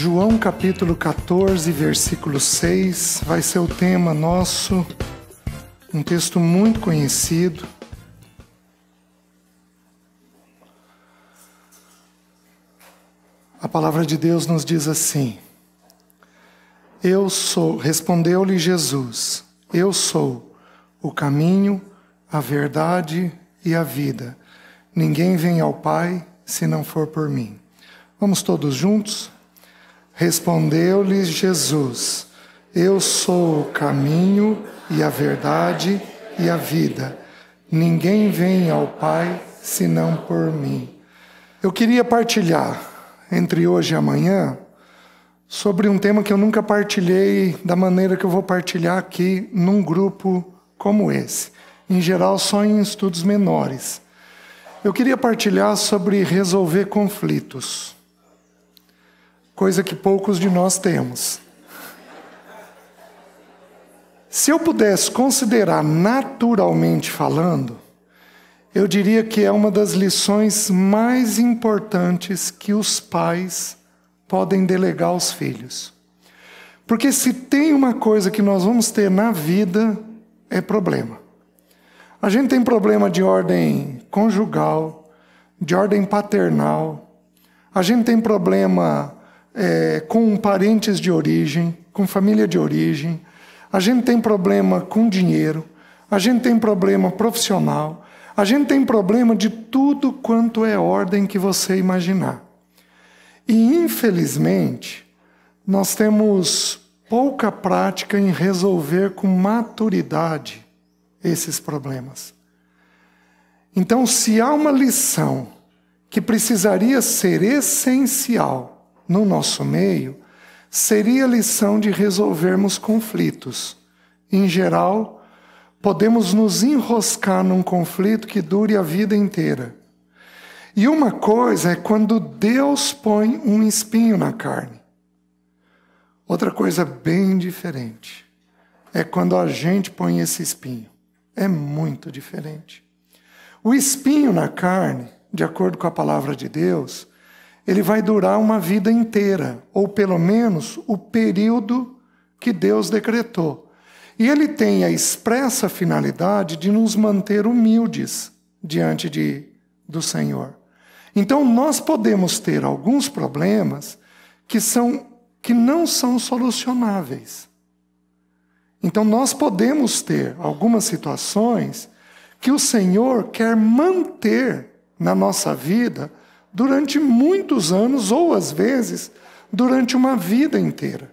João capítulo 14, versículo 6, vai ser o tema nosso, um texto muito conhecido. A palavra de Deus nos diz assim: Eu sou, respondeu-lhe Jesus, eu sou o caminho, a verdade e a vida. Ninguém vem ao Pai se não for por mim. Vamos todos juntos? Respondeu-lhe Jesus: Eu sou o caminho e a verdade e a vida. Ninguém vem ao Pai senão por mim. Eu queria partilhar entre hoje e amanhã sobre um tema que eu nunca partilhei da maneira que eu vou partilhar aqui num grupo como esse. Em geral, só em estudos menores. Eu queria partilhar sobre resolver conflitos, coisa que poucos de nós temos. Se eu pudesse considerar naturalmente falando, eu diria que é uma das lições mais importantes que os pais podem delegar aos filhos. Porque se tem uma coisa que nós vamos ter na vida, é problema. A gente tem problema de ordem conjugal, de ordem paternal, a gente tem problema é, com parentes de origem, com família de origem, a gente tem problema com dinheiro, a gente tem problema profissional, a gente tem problema de tudo quanto é ordem que você imaginar. E, infelizmente, nós temos pouca prática em resolver com maturidade esses problemas. Então, se há uma lição que precisaria ser essencial no nosso meio, seria a lição de resolvermos conflitos. Em geral, podemos nos enroscar num conflito que dure a vida inteira. E uma coisa é quando Deus põe um espinho na carne. Outra coisa bem diferente é quando a gente põe esse espinho. É muito diferente. O espinho na carne, de acordo com a palavra de Deus, ele vai durar uma vida inteira, ou pelo menos o período que Deus decretou. E ele tem a expressa finalidade de nos manter humildes diante de, do Senhor. Então nós podemos ter alguns problemas que são que não são solucionáveis. Então nós podemos ter algumas situações que o Senhor quer manter na nossa vida durante muitos anos, ou às vezes durante uma vida inteira.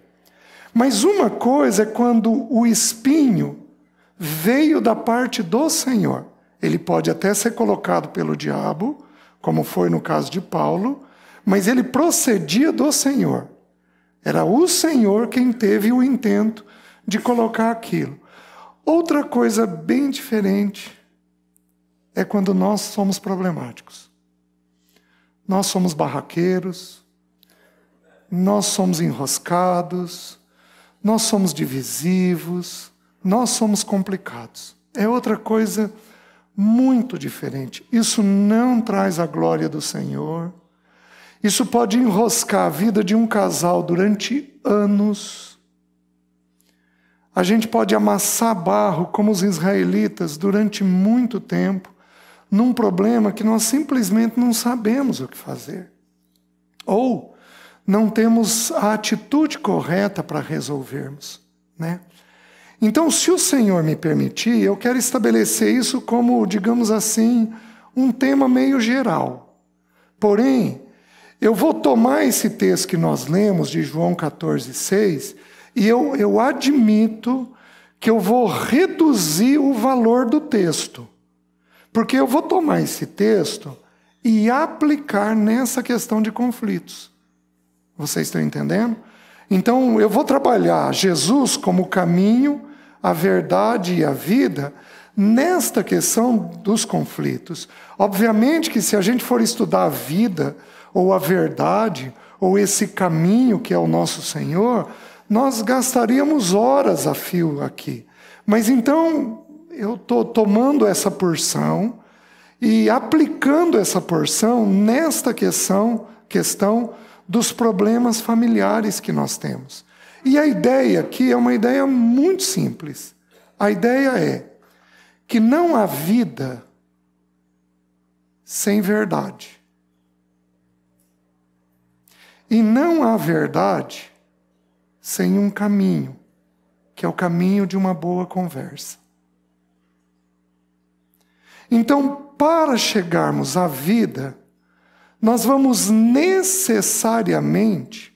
Mas uma coisa é quando o espinho veio da parte do Senhor. Ele pode até ser colocado pelo diabo, como foi no caso de Paulo, mas ele procedia do Senhor. Era o Senhor quem teve o intento de colocar aquilo. Outra coisa bem diferente é quando nós somos problemáticos. Nós somos barraqueiros, nós somos enroscados, nós somos divisivos, nós somos complicados. É outra coisa muito diferente. Isso não traz a glória do Senhor. Isso pode enroscar a vida de um casal durante anos. A gente pode amassar barro como os israelitas durante muito tempo num problema que nós simplesmente não sabemos o que fazer. Ou não temos a atitude correta para resolvermos. Né? Então, se o Senhor me permitir, eu quero estabelecer isso como, digamos assim, um tema meio geral. Porém, eu vou tomar esse texto que nós lemos, de João 14, 6, e eu, eu admito que eu vou reduzir o valor do texto. Porque eu vou tomar esse texto e aplicar nessa questão de conflitos. Vocês estão entendendo? Então, eu vou trabalhar Jesus como caminho, a verdade e a vida nesta questão dos conflitos. Obviamente que se a gente for estudar a vida, ou a verdade, ou esse caminho que é o nosso Senhor, nós gastaríamos horas a fio aqui. Mas então, eu estou tomando essa porção e aplicando essa porção nesta questão, questão dos problemas familiares que nós temos. E a ideia aqui é uma ideia muito simples. A ideia é que não há vida sem verdade. E não há verdade sem um caminho, que é o caminho de uma boa conversa. Então, para chegarmos à vida, nós vamos necessariamente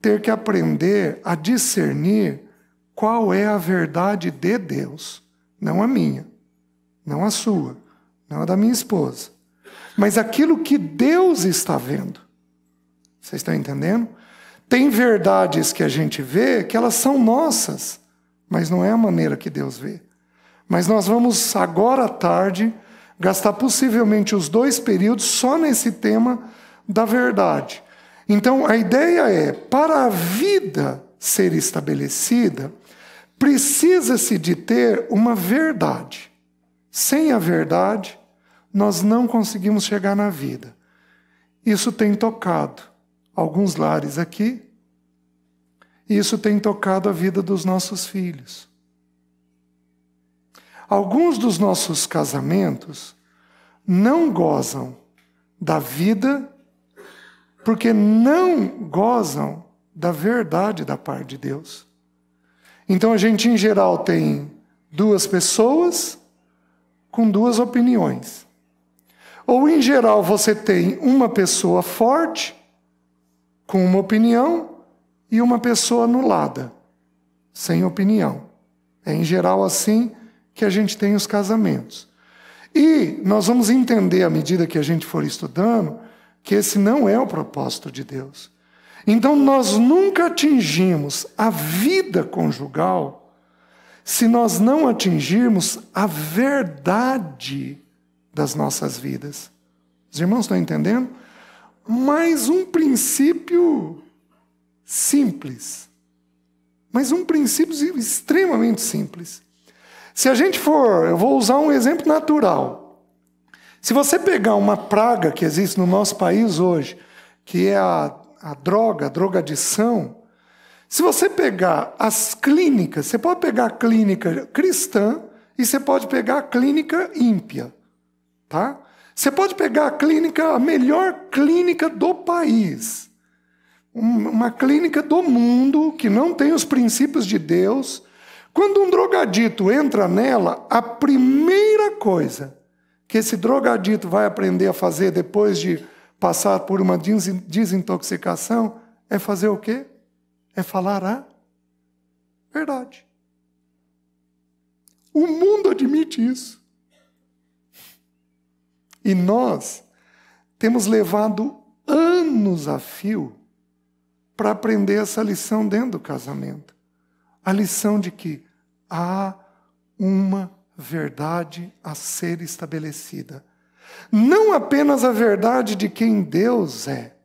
ter que aprender a discernir qual é a verdade de Deus, não a minha, não a sua, não a da minha esposa, mas aquilo que Deus está vendo. Vocês estão entendendo? Tem verdades que a gente vê que elas são nossas, mas não é a maneira que Deus vê. Mas nós vamos agora à tarde gastar possivelmente os dois períodos só nesse tema da verdade. Então a ideia é, para a vida ser estabelecida, precisa-se de ter uma verdade. Sem a verdade, nós não conseguimos chegar na vida. Isso tem tocado alguns lares aqui, isso tem tocado a vida dos nossos filhos. Alguns dos nossos casamentos não gozam da vida porque não gozam da verdade da parte de Deus. Então a gente, em geral, tem duas pessoas com duas opiniões. Ou, em geral, você tem uma pessoa forte com uma opinião e uma pessoa anulada, sem opinião. É, em geral, assim que a gente tem os casamentos. E nós vamos entender, à medida que a gente for estudando, que esse não é o propósito de Deus. Então, nós nunca atingimos a vida conjugal se nós não atingirmos a verdade das nossas vidas. Os irmãos estão entendendo? Mais um princípio simples. Mas um princípio extremamente simples. Se a gente for, eu vou usar um exemplo natural. Se você pegar uma praga que existe no nosso país hoje, que é a, a droga, a drogadição, se você pegar as clínicas, você pode pegar a clínica cristã e você pode pegar a clínica ímpia, tá? Você pode pegar a clínica, a melhor clínica do país, uma clínica do mundo que não tem os princípios de Deus, quando um drogadito entra nela, a primeira coisa que esse drogadito vai aprender a fazer depois de passar por uma desintoxicação é fazer o quê? É falar a verdade. O mundo admite isso. E nós temos levado anos a fio para aprender essa lição dentro do casamento. A lição de que há uma verdade a ser estabelecida. Não apenas a verdade de quem Deus é,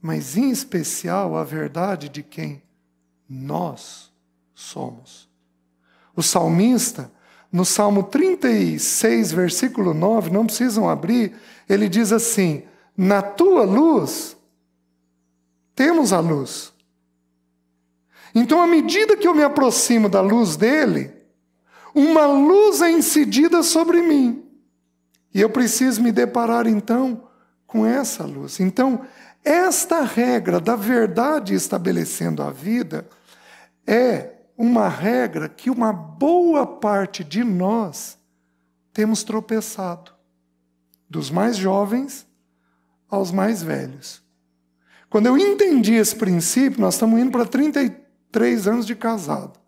mas em especial a verdade de quem nós somos. O salmista, no Salmo 36, versículo 9, não precisam abrir, ele diz assim: Na tua luz temos a luz. Então, à medida que eu me aproximo da luz dele, uma luz é incidida sobre mim. E eu preciso me deparar então com essa luz. Então, esta regra da verdade estabelecendo a vida é uma regra que uma boa parte de nós temos tropeçado, dos mais jovens aos mais velhos. Quando eu entendi esse princípio, nós estamos indo para 33 três anos de casado.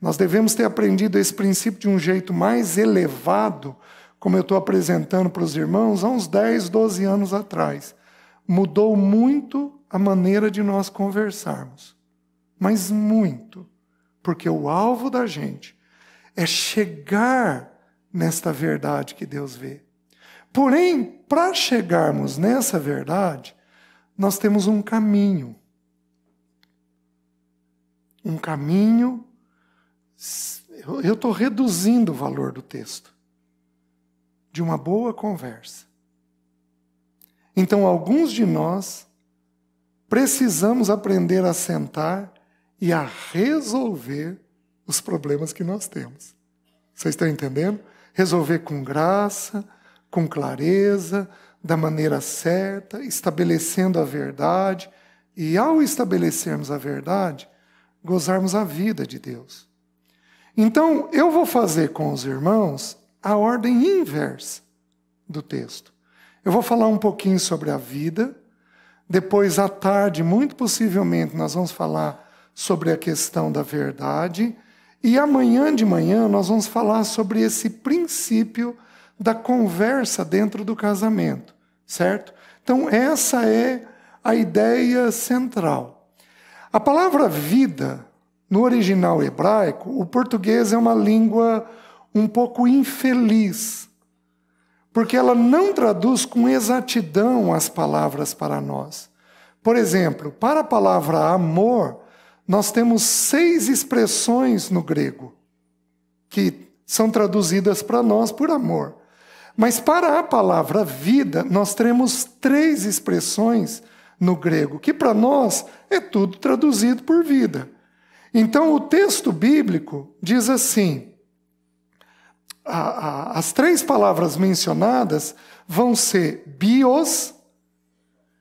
Nós devemos ter aprendido esse princípio de um jeito mais elevado, como eu estou apresentando para os irmãos, há uns 10, 12 anos atrás. Mudou muito a maneira de nós conversarmos. Mas muito. Porque o alvo da gente é chegar nesta verdade que Deus vê. Porém, para chegarmos nessa verdade, nós temos um caminho um caminho. Eu estou reduzindo o valor do texto. De uma boa conversa. Então, alguns de nós precisamos aprender a sentar e a resolver os problemas que nós temos. Vocês estão entendendo? Resolver com graça, com clareza, da maneira certa, estabelecendo a verdade. E ao estabelecermos a verdade, gozarmos a vida de Deus. Então, eu vou fazer com os irmãos a ordem inversa do texto. Eu vou falar um pouquinho sobre a vida, depois, à tarde, muito possivelmente, nós vamos falar sobre a questão da verdade, e amanhã de manhã nós vamos falar sobre esse princípio da conversa dentro do casamento, certo? Então, essa é a ideia central. A palavra vida, no original hebraico, o português é uma língua um pouco infeliz, porque ela não traduz com exatidão as palavras para nós. Por exemplo, para a palavra amor, nós temos seis expressões no grego que são traduzidas para nós por amor. Mas para a palavra vida, nós temos três expressões no grego, que para nós é tudo traduzido por vida. Então o texto bíblico diz assim: a, a, as três palavras mencionadas vão ser bios,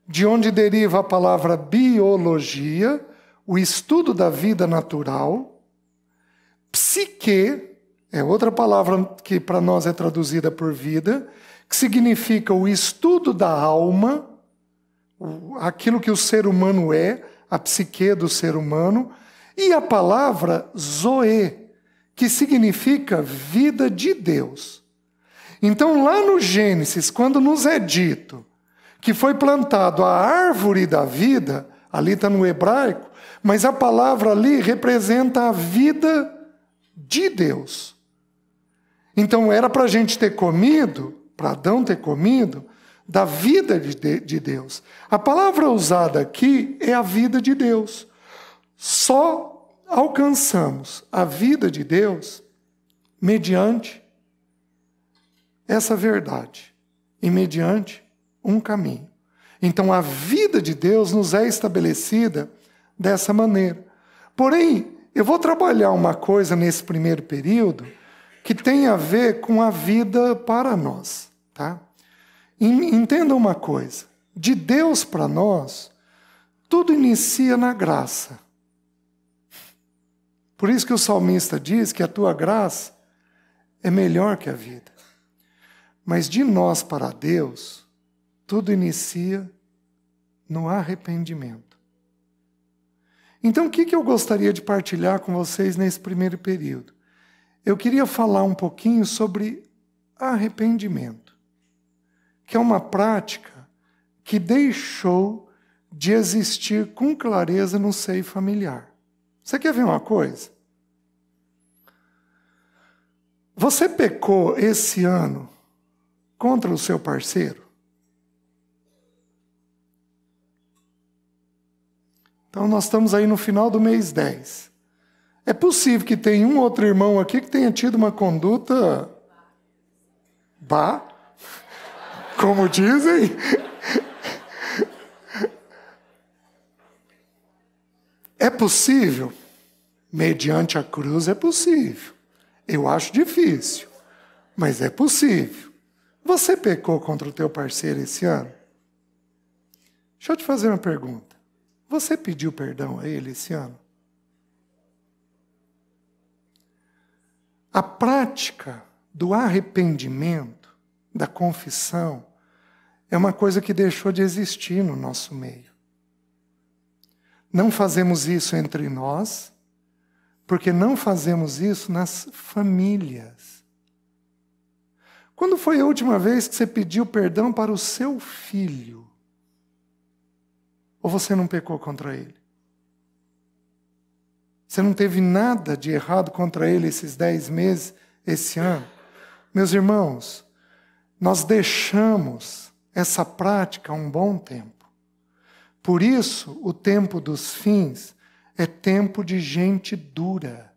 de onde deriva a palavra biologia, o estudo da vida natural, psique, é outra palavra que para nós é traduzida por vida, que significa o estudo da alma, aquilo que o ser humano é, a psique do ser humano, e a palavra zoe, que significa vida de Deus. Então, lá no Gênesis, quando nos é dito que foi plantado a árvore da vida, ali está no hebraico, mas a palavra ali representa a vida de Deus. Então era para a gente ter comido, para Adão ter comido, da vida de, de Deus. A palavra usada aqui é a vida de Deus. Só alcançamos a vida de Deus mediante essa verdade e mediante um caminho. Então a vida de Deus nos é estabelecida dessa maneira. Porém, eu vou trabalhar uma coisa nesse primeiro período que tem a ver com a vida para nós, tá? Entenda uma coisa: de Deus para nós, tudo inicia na graça. Por isso que o salmista diz que a tua graça é melhor que a vida. Mas de nós para Deus, tudo inicia no arrependimento. Então, o que eu gostaria de partilhar com vocês nesse primeiro período? eu queria falar um pouquinho sobre arrependimento, que é uma prática que deixou de existir com clareza no seio familiar. Você quer ver uma coisa? Você pecou esse ano contra o seu parceiro? Então, nós estamos aí no final do mês 10. É possível que tenha um outro irmão aqui que tenha tido uma conduta. Bah, como dizem. É possível? Mediante a cruz é possível. Eu acho difícil, mas é possível. Você pecou contra o teu parceiro esse ano? Deixa eu te fazer uma pergunta. Você pediu perdão a ele esse ano? A prática do arrependimento, da confissão, é uma coisa que deixou de existir no nosso meio. Não fazemos isso entre nós, porque não fazemos isso nas famílias. Quando foi a última vez que você pediu perdão para o seu filho? Ou você não pecou contra ele? Você não teve nada de errado contra ele esses dez meses, esse ano. Meus irmãos, nós deixamos essa prática há um bom tempo. Por isso, o tempo dos fins é tempo de gente dura.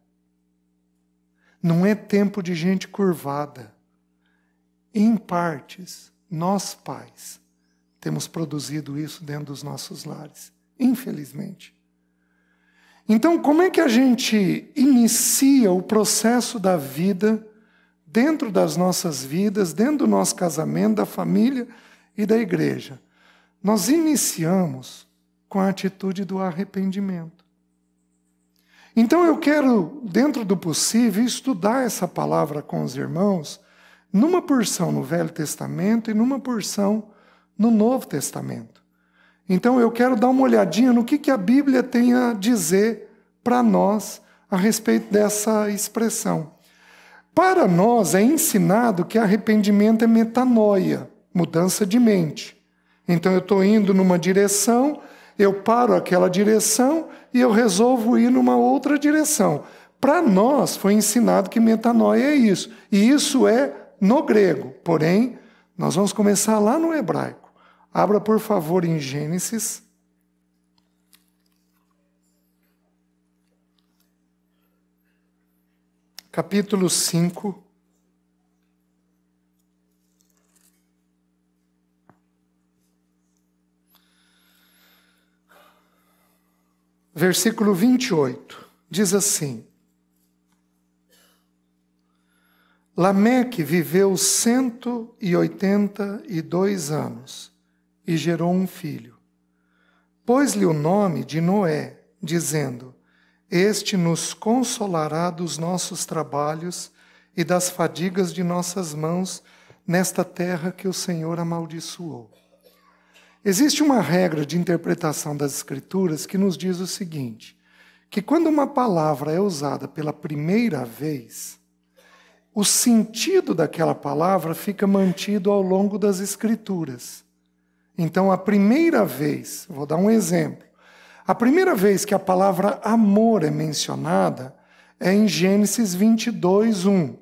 Não é tempo de gente curvada. Em partes, nós pais temos produzido isso dentro dos nossos lares. infelizmente. Então, como é que a gente inicia o processo da vida dentro das nossas vidas, dentro do nosso casamento, da família e da igreja? Nós iniciamos com a atitude do arrependimento. Então eu quero, dentro do possível, estudar essa palavra com os irmãos, numa porção no Velho Testamento e numa porção no Novo Testamento. Então eu quero dar uma olhadinha no que, que a Bíblia tem a dizer para nós a respeito dessa expressão. Para nós é ensinado que arrependimento é metanoia, mudança de mente. Então eu estou indo numa direção, eu paro aquela direção e eu resolvo ir numa outra direção. Para nós foi ensinado que metanoia é isso. E isso é no grego. Porém, nós vamos começar lá no hebraico. Abra, por favor, em Gênesis. Capítulo 5. Versículo 28, diz assim: Lameque viveu cento e oitenta e dois anos e gerou um filho. Pôs-lhe o nome de Noé, dizendo: Este nos consolará dos nossos trabalhos e das fadigas de nossas mãos nesta terra que o Senhor amaldiçoou. Existe uma regra de interpretação das Escrituras que nos diz o seguinte: que quando uma palavra é usada pela primeira vez, o sentido daquela palavra fica mantido ao longo das Escrituras. Então, a primeira vez, vou dar um exemplo. A primeira vez que a palavra amor é mencionada é em Gênesis 22, 1.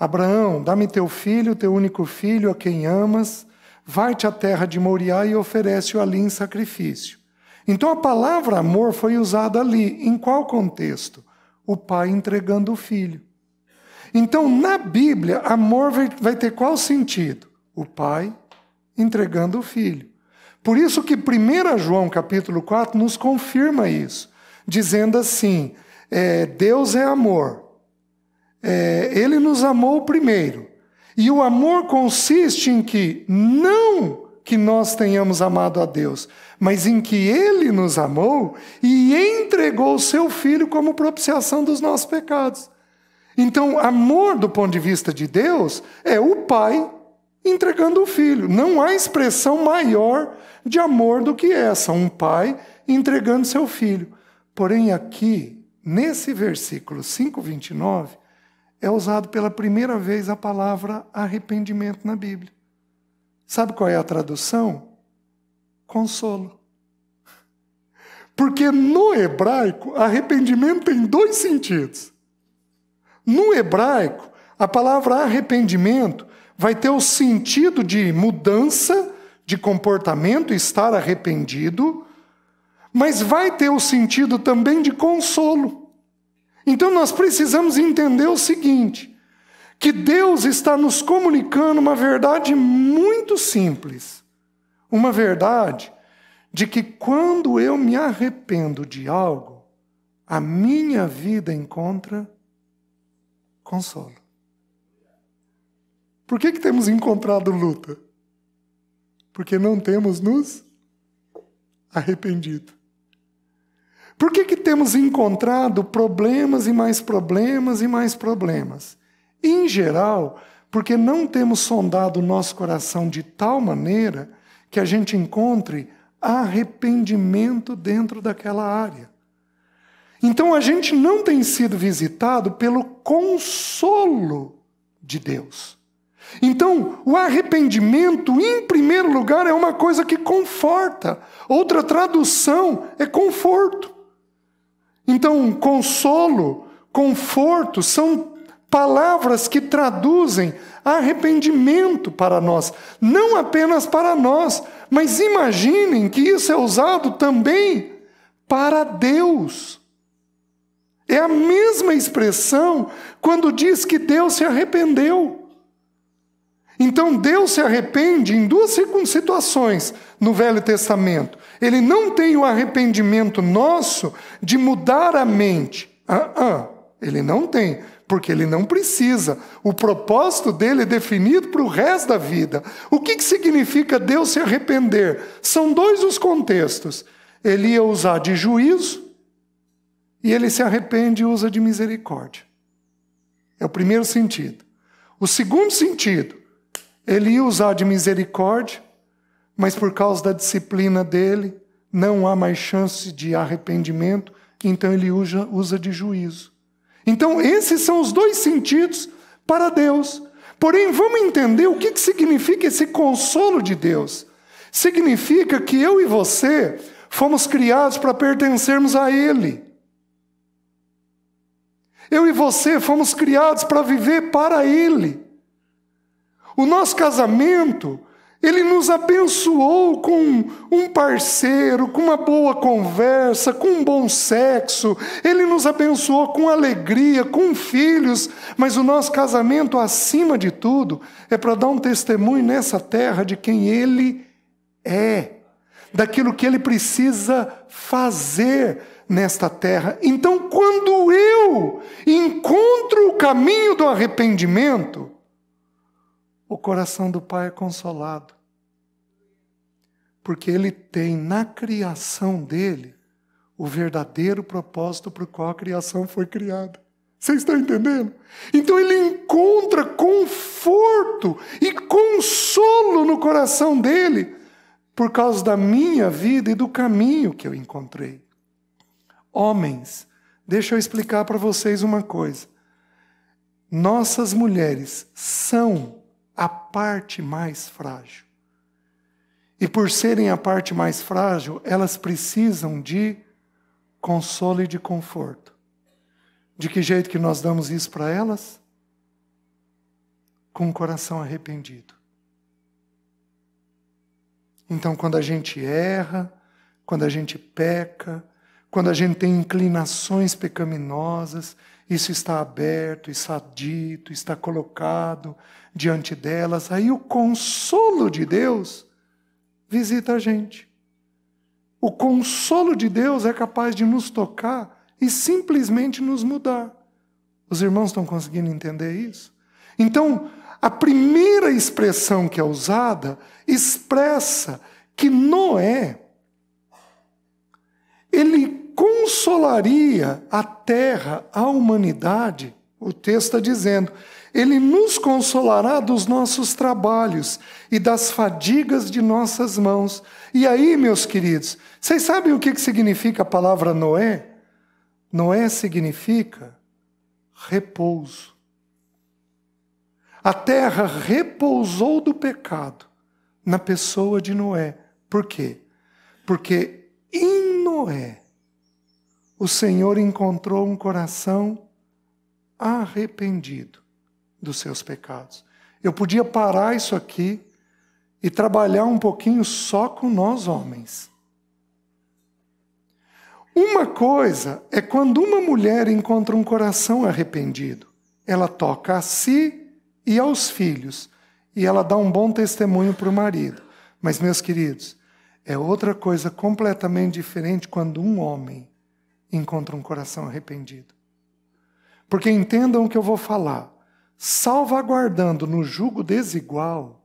Abraão, dá-me teu filho, teu único filho, a quem amas vai-te à terra de Moriá e oferece-o ali em sacrifício. Então a palavra amor foi usada ali. Em qual contexto? O pai entregando o filho. Então, na Bíblia, amor vai ter qual sentido? O pai entregando o filho. Por isso que 1 João capítulo 4 nos confirma isso, dizendo assim: é, Deus é amor. É, ele nos amou primeiro. E o amor consiste em que não que nós tenhamos amado a Deus, mas em que Ele nos amou e entregou o seu Filho como propiciação dos nossos pecados. Então, amor do ponto de vista de Deus é o Pai entregando o Filho. Não há expressão maior de amor do que essa, um pai entregando seu filho. Porém, aqui, nesse versículo 5,29, é usado pela primeira vez a palavra arrependimento na Bíblia. Sabe qual é a tradução? Consolo. Porque no hebraico, arrependimento tem dois sentidos. No hebraico, a palavra arrependimento vai ter o sentido de mudança de comportamento, estar arrependido, mas vai ter o sentido também de consolo. Então nós precisamos entender o seguinte: que Deus está nos comunicando uma verdade muito simples. Uma verdade de que quando eu me arrependo de algo, a minha vida encontra consolo. Por que, que temos encontrado luta? Porque não temos nos arrependido. Por que, que temos encontrado problemas e mais problemas e mais problemas? Em geral, porque não temos sondado o nosso coração de tal maneira que a gente encontre arrependimento dentro daquela área. Então a gente não tem sido visitado pelo consolo de Deus. Então, o arrependimento, em primeiro lugar, é uma coisa que conforta. Outra tradução é conforto. Então, consolo, conforto são palavras que traduzem arrependimento para nós, não apenas para nós, mas imaginem que isso é usado também para Deus. É a mesma expressão quando diz que Deus se arrependeu. Então Deus se arrepende em duas situações no Velho Testamento. Ele não tem o arrependimento nosso de mudar a mente. Ah, ah, ele não tem, porque ele não precisa. O propósito dele é definido para o resto da vida. O que, que significa Deus se arrepender? São dois os contextos. Ele ia usar de juízo e ele se arrepende e usa de misericórdia. É o primeiro sentido. O segundo sentido, ele ia usar de misericórdia, mas por causa da disciplina dele, não há mais chance de arrependimento, então ele usa, usa de juízo. Então, esses são os dois sentidos para Deus. Porém, vamos entender o que, que significa esse consolo de Deus. Significa que eu e você fomos criados para pertencermos a Ele. Eu e você fomos criados para viver para Ele. O nosso casamento, Ele nos abençoou com um parceiro, com uma boa conversa, com um bom sexo. Ele nos abençoou com alegria, com filhos. Mas o nosso casamento, acima de tudo, é para dar um testemunho nessa terra de quem Ele é, daquilo que Ele precisa fazer nesta terra. Então, quando eu encontro o caminho do arrependimento, o coração do Pai é consolado. Porque ele tem na criação dele o verdadeiro propósito para o qual a criação foi criada. Vocês estão entendendo? Então ele encontra conforto e consolo no coração dele por causa da minha vida e do caminho que eu encontrei. Homens, deixa eu explicar para vocês uma coisa. Nossas mulheres são a parte mais frágil. E por serem a parte mais frágil, elas precisam de consolo e de conforto. De que jeito que nós damos isso para elas? Com o coração arrependido. Então, quando a gente erra, quando a gente peca, quando a gente tem inclinações pecaminosas, isso está aberto, está dito, está colocado diante delas. Aí o consolo de Deus visita a gente. O consolo de Deus é capaz de nos tocar e simplesmente nos mudar. Os irmãos estão conseguindo entender isso? Então, a primeira expressão que é usada expressa que Noé ele consolaria a terra, a humanidade, o texto está dizendo, ele nos consolará dos nossos trabalhos e das fadigas de nossas mãos. E aí, meus queridos, vocês sabem o que significa a palavra Noé? Noé significa repouso. A terra repousou do pecado na pessoa de Noé. Por quê? Porque em Noé o Senhor encontrou um coração arrependido dos seus pecados. Eu podia parar isso aqui e trabalhar um pouquinho só com nós homens. Uma coisa é quando uma mulher encontra um coração arrependido. Ela toca a si e aos filhos, e ela dá um bom testemunho para o marido. Mas, meus queridos, é outra coisa completamente diferente quando um homem encontra um coração arrependido. Porque entendam o que eu vou falar. Salvaguardando no jugo desigual,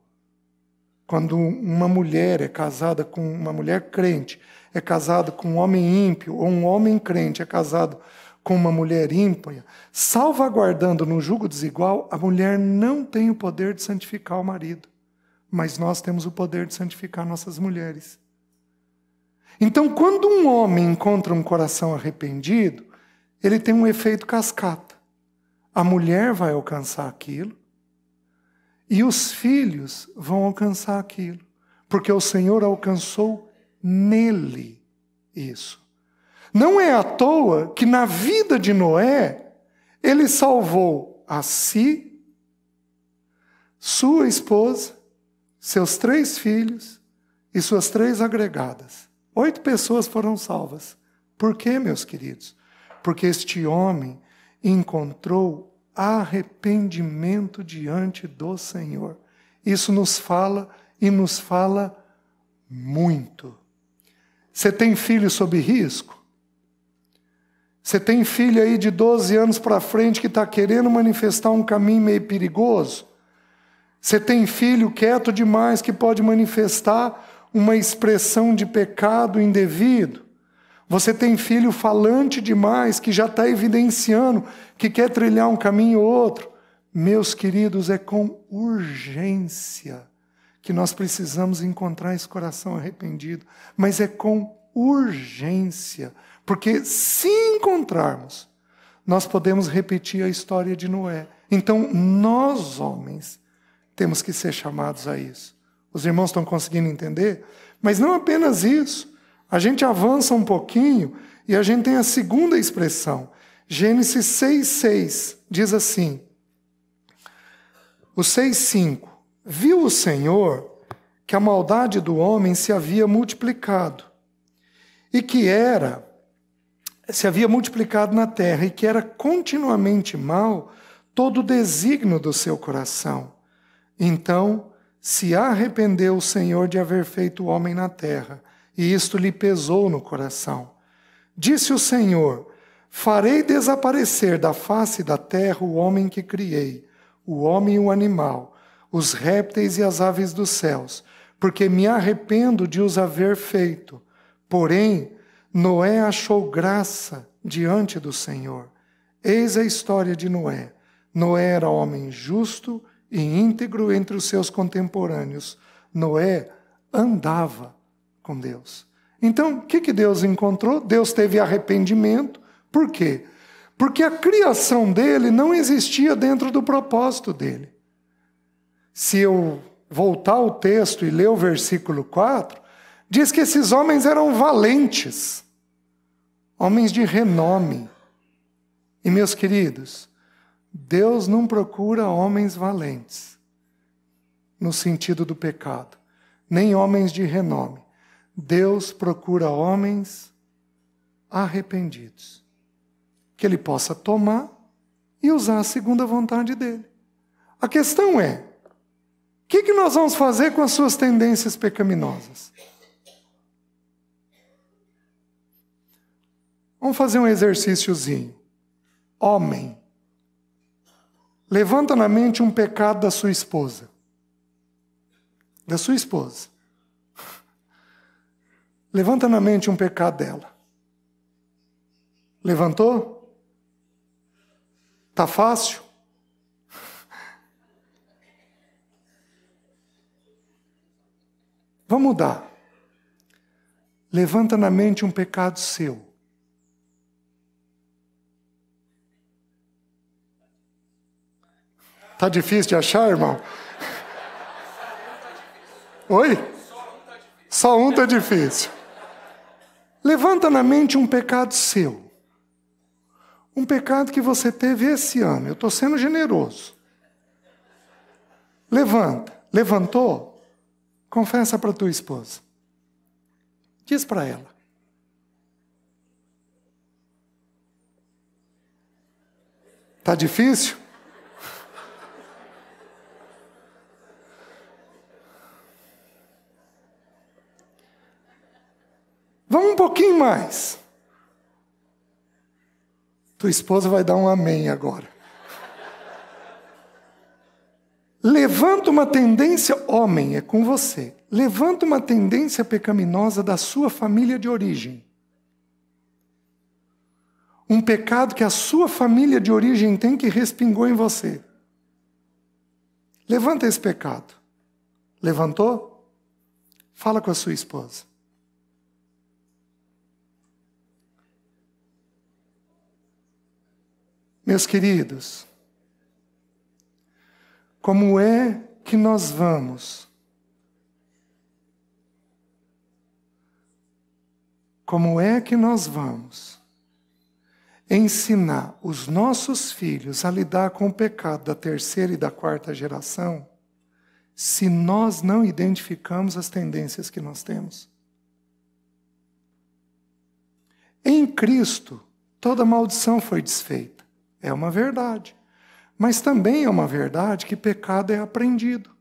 quando uma mulher é casada com uma mulher crente, é casada com um homem ímpio, ou um homem crente é casado com uma mulher ímpia, salvaguardando no jugo desigual, a mulher não tem o poder de santificar o marido, mas nós temos o poder de santificar nossas mulheres. Então, quando um homem encontra um coração arrependido, ele tem um efeito cascata. A mulher vai alcançar aquilo e os filhos vão alcançar aquilo, porque o Senhor alcançou nele isso. Não é à toa que na vida de Noé, ele salvou a si, sua esposa, seus três filhos e suas três agregadas. Oito pessoas foram salvas. Por quê, meus queridos? Porque este homem encontrou arrependimento diante do Senhor Isso nos fala e nos fala muito. Você tem filho sob risco? Você tem filho aí de 12 anos para frente que está querendo manifestar um caminho meio perigoso? Você tem filho quieto demais que pode manifestar uma expressão de pecado indevido? Você tem filho falante demais que já está evidenciando que quer trilhar um caminho ou outro? Meus queridos, é com urgência que nós precisamos encontrar esse coração arrependido, mas é com urgência, porque se encontrarmos, nós podemos repetir a história de Noé. Então, nós, homens, temos que ser chamados a isso. Os irmãos estão conseguindo entender? Mas não apenas isso. A gente avança um pouquinho e a gente tem a segunda expressão. Gênesis 6,6 diz assim: o 6,5: Viu o Senhor que a maldade do homem se havia multiplicado, e que era, se havia multiplicado na terra, e que era continuamente mal todo o desígnio do seu coração. Então se arrependeu o Senhor de haver feito o homem na terra, e isto lhe pesou no coração. Disse o Senhor: Farei desaparecer da face da terra o homem que criei, o homem e o animal, os répteis e as aves dos céus, porque me arrependo de os haver feito. Porém, Noé achou graça diante do Senhor. Eis a história de Noé. Noé era homem justo e íntegro entre os seus contemporâneos. Noé andava com Deus. Então, o que, que Deus encontrou? Deus teve arrependimento. Por quê? Porque a criação dele não existia dentro do propósito dele. Se eu voltar ao texto e ler o versículo 4, diz que esses homens eram valentes, homens de renome. E, meus queridos, Deus não procura homens valentes, no sentido do pecado, nem homens de renome. Deus procura homens arrependidos, que ele possa tomar e usar a segunda vontade dele. A questão é: o que, que nós vamos fazer com as suas tendências pecaminosas? Vamos fazer um exercíciozinho. Homem, levanta na mente um pecado da sua esposa. Da sua esposa. Levanta na mente um pecado dela. Levantou? Tá fácil? Vamos mudar. Levanta na mente um pecado seu. Tá difícil de achar, irmão? Oi? Só um tá difícil. Levanta na mente um pecado seu. Um pecado que você teve esse ano. Eu estou sendo generoso. Levanta. Levantou? Confessa para tua esposa. Diz para ela. Tá difícil? Vamos um pouquinho mais. Tua esposa vai dar um amém agora. Levanta uma tendência, homem, é com você. Levanta uma tendência pecaminosa da sua família de origem. Um pecado que a sua família de origem tem que respingou em você. Levanta esse pecado. Levantou? Fala com a sua esposa. Meus queridos, como é que nós vamos? Como é que nós vamos ensinar os nossos filhos a lidar com o pecado da terceira e da quarta geração se nós não identificamos as tendências que nós temos? Em Cristo, toda maldição foi desfeita. É uma verdade. Mas também é uma verdade que pecado é aprendido.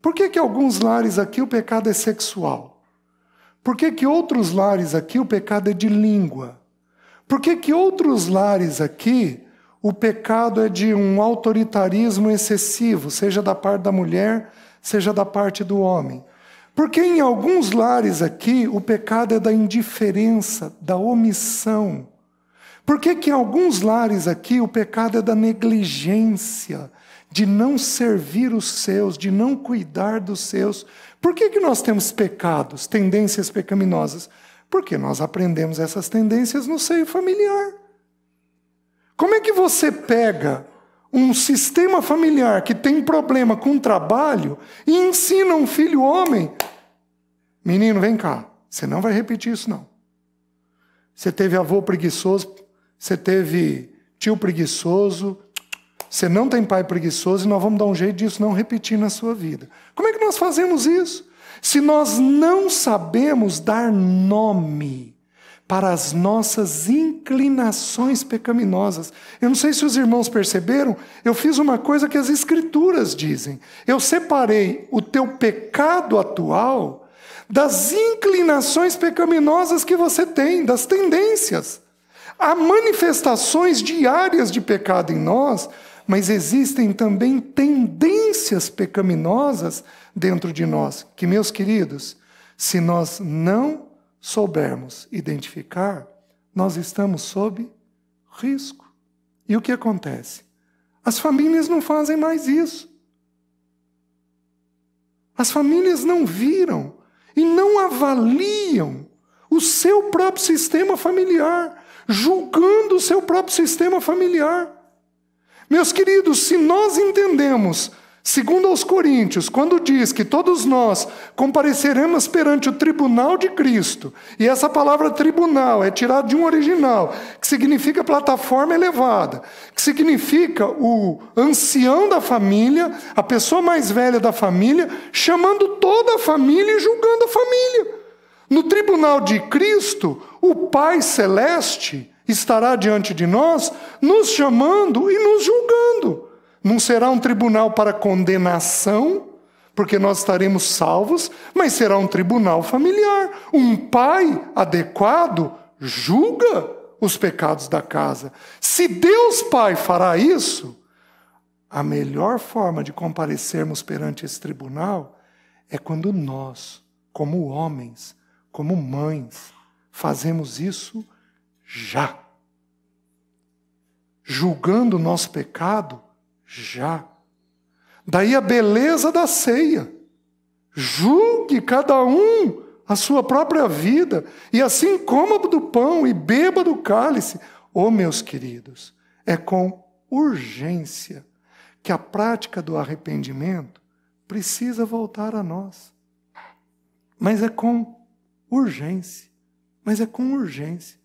Por que, que alguns lares aqui o pecado é sexual? Por que, que outros lares aqui o pecado é de língua? Por que, que outros lares aqui o pecado é de um autoritarismo excessivo, seja da parte da mulher, seja da parte do homem? Porque em alguns lares aqui o pecado é da indiferença, da omissão. Por que, que em alguns lares aqui o pecado é da negligência, de não servir os seus, de não cuidar dos seus? Por que, que nós temos pecados, tendências pecaminosas? Porque nós aprendemos essas tendências no seio familiar. Como é que você pega um sistema familiar que tem problema com o trabalho e ensina um filho homem: menino, vem cá, você não vai repetir isso, não. Você teve avô preguiçoso, você teve tio preguiçoso, você não tem pai preguiçoso e nós vamos dar um jeito disso não repetir na sua vida. Como é que nós fazemos isso? Se nós não sabemos dar nome para as nossas inclinações pecaminosas. Eu não sei se os irmãos perceberam, eu fiz uma coisa que as Escrituras dizem. Eu separei o teu pecado atual das inclinações pecaminosas que você tem, das tendências. Há manifestações diárias de pecado em nós, mas existem também tendências pecaminosas dentro de nós, que, meus queridos, se nós não soubermos identificar, nós estamos sob risco. E o que acontece? As famílias não fazem mais isso. As famílias não viram e não avaliam o seu próprio sistema familiar, julgando o seu próprio sistema familiar. Meus queridos, se nós entendemos Segundo aos Coríntios, quando diz que todos nós compareceremos perante o tribunal de Cristo, e essa palavra tribunal é tirada de um original, que significa plataforma elevada, que significa o ancião da família, a pessoa mais velha da família, chamando toda a família e julgando a família. No tribunal de Cristo, o Pai Celeste estará diante de nós, nos chamando e nos julgando. Não será um tribunal para condenação, porque nós estaremos salvos, mas será um tribunal familiar. Um pai adequado julga os pecados da casa. Se Deus Pai fará isso, a melhor forma de comparecermos perante esse tribunal é quando nós, como homens, como mães, fazemos isso já. Julgando o nosso pecado já. Daí a beleza da ceia. Julgue cada um a sua própria vida, e assim coma do pão e beba do cálice. Oh, meus queridos, é com urgência que a prática do arrependimento precisa voltar a nós. Mas é com urgência, mas é com urgência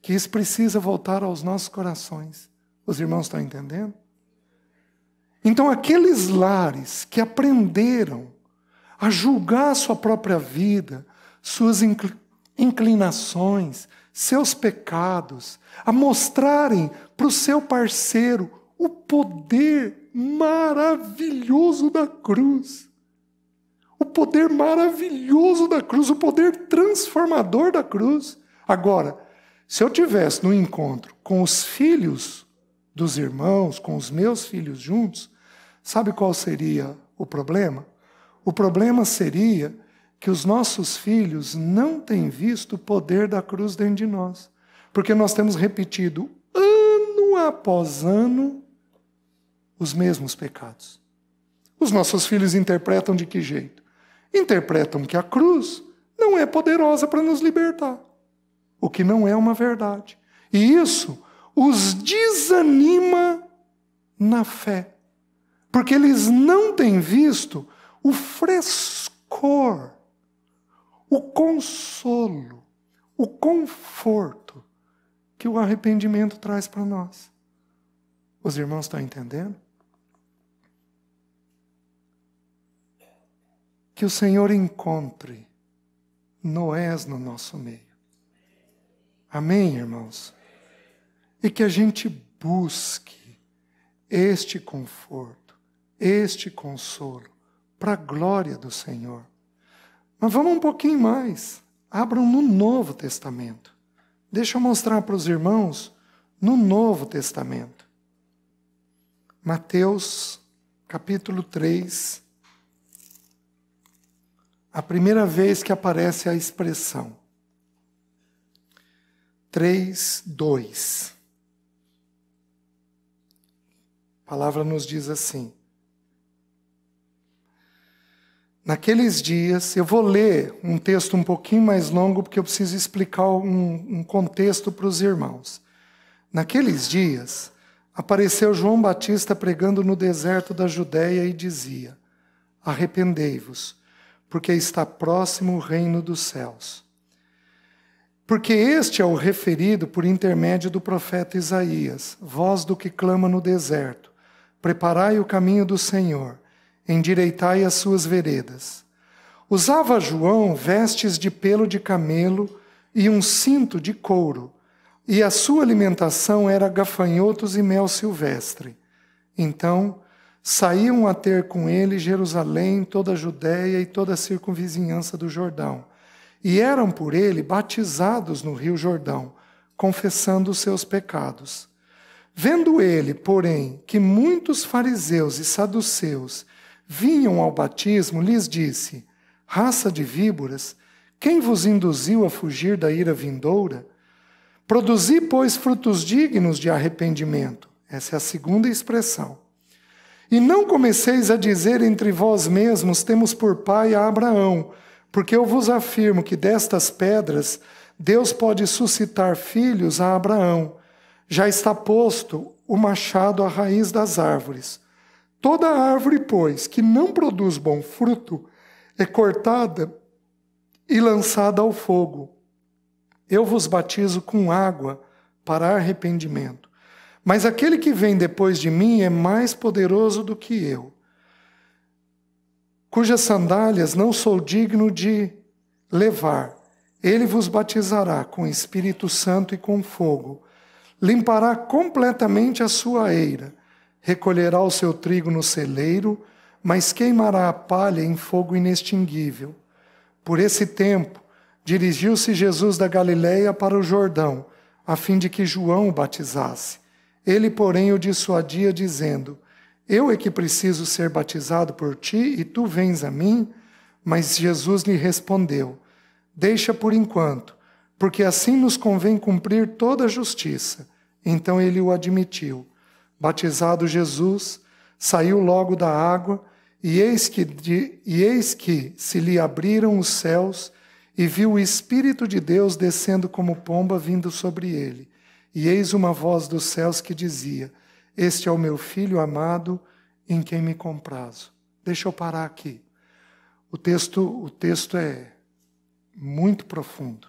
que isso precisa voltar aos nossos corações. Os irmãos estão entendendo? Então, aqueles lares que aprenderam a julgar a sua própria vida, suas inclinações, seus pecados, a mostrarem para o seu parceiro o poder maravilhoso da cruz. Poder maravilhoso da cruz, o poder transformador da cruz. Agora, se eu tivesse no encontro com os filhos dos irmãos, com os meus filhos juntos, Sabe qual seria o problema? O problema seria que os nossos filhos não têm visto o poder da cruz dentro de nós. Porque nós temos repetido ano após ano os mesmos pecados. Os nossos filhos interpretam de que jeito? Interpretam que a cruz não é poderosa para nos libertar, o que não é uma verdade. E isso os desanima na fé. Porque eles não têm visto o frescor, o consolo, o conforto que o arrependimento traz para nós. Os irmãos estão entendendo? Que o Senhor encontre Noés no nosso meio. Amém, irmãos? E que a gente busque este conforto este consolo para a glória do Senhor. Mas vamos um pouquinho mais. Abram no Novo Testamento. Deixa eu mostrar para os irmãos no Novo Testamento. Mateus, capítulo 3. A primeira vez que aparece a expressão. 3, 2. A palavra nos diz assim: Naqueles dias, eu vou ler um texto um pouquinho mais longo, porque eu preciso explicar um, um contexto para os irmãos. Naqueles dias, apareceu João Batista pregando no deserto da Judéia e dizia: Arrependei-vos, porque está próximo o reino dos céus. Porque este é o referido por intermédio do profeta Isaías, voz do que clama no deserto: Preparai o caminho do Senhor, endireitai as suas veredas. Usava João vestes de pelo de camelo e um cinto de couro, e a sua alimentação era gafanhotos e mel silvestre. Então saíam a ter com ele Jerusalém, toda a Judéia e toda a circunvizinhança do Jordão e eram por ele batizados no rio Jordão, confessando os seus pecados. Vendo ele, porém, que muitos fariseus e saduceus vinham ao batismo, lhes disse: Raça de víboras, quem vos induziu a fugir da ira vindoura? Produzi, pois, frutos dignos de arrependimento. Essa é a segunda expressão. E não comeceis a dizer entre vós mesmos: Temos por pai a Abraão porque eu vos afirmo que destas pedras Deus pode suscitar filhos a Abraão. Já está posto o machado à raiz das árvores. Toda árvore, pois, que não produz bom fruto, é cortada e lançada ao fogo. Eu vos batizo com água para arrependimento. Mas aquele que vem depois de mim é mais poderoso do que eu cujas sandálias não sou digno de levar. Ele vos batizará com Espírito Santo e com fogo. Limpará completamente a sua eira. Recolherá o seu trigo no celeiro, mas queimará a palha em fogo inextinguível. Por esse tempo, dirigiu-se Jesus da Galiléia para o Jordão, a fim de que João o batizasse. Ele, porém, o dissuadia, dizendo: eu é que preciso ser batizado por ti e tu vens a mim? Mas Jesus lhe respondeu: Deixa por enquanto, porque assim nos convém cumprir toda a justiça. Então ele o admitiu. Batizado Jesus, saiu logo da água, e eis que, de, e eis que se lhe abriram os céus, e viu o Espírito de Deus descendo como pomba vindo sobre ele. E eis uma voz dos céus que dizia: este é o meu filho amado em quem me comprazo. Deixa eu parar aqui. O texto, o texto é muito profundo.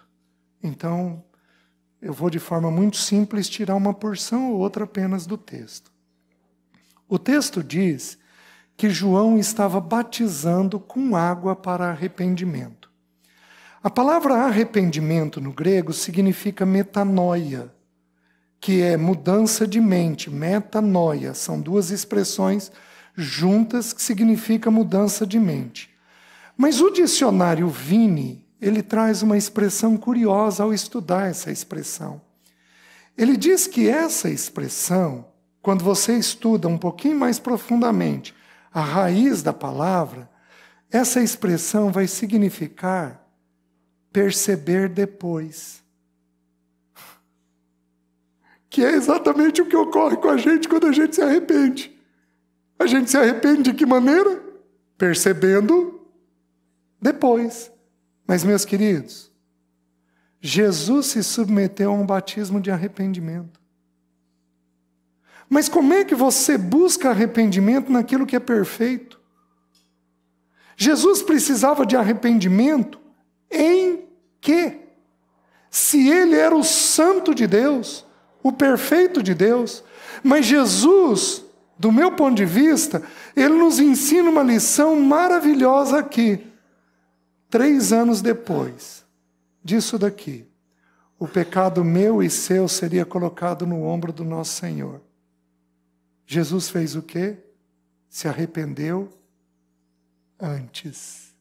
Então, eu vou de forma muito simples tirar uma porção ou outra apenas do texto. O texto diz que João estava batizando com água para arrependimento. A palavra arrependimento no grego significa metanoia, que é mudança de mente, metanoia. São duas expressões juntas que significa mudança de mente. Mas o dicionário Vini, ele traz uma expressão curiosa ao estudar essa expressão. Ele diz que essa expressão, quando você estuda um pouquinho mais profundamente a raiz da palavra, essa expressão vai significar perceber depois que é exatamente o que ocorre com a gente quando a gente se arrepende. A gente se arrepende de que maneira? Percebendo depois. Mas, meus queridos, Jesus se submeteu a um batismo de arrependimento. Mas como é que você busca arrependimento naquilo que é perfeito? Jesus precisava de arrependimento em quê? Se ele era o santo de Deus, o perfeito de Deus. Mas Jesus, do meu ponto de vista, ele nos ensina uma lição maravilhosa aqui. Três anos depois disso daqui, o pecado meu e seu seria colocado no ombro do nosso Senhor. Jesus fez o quê? Se arrependeu antes.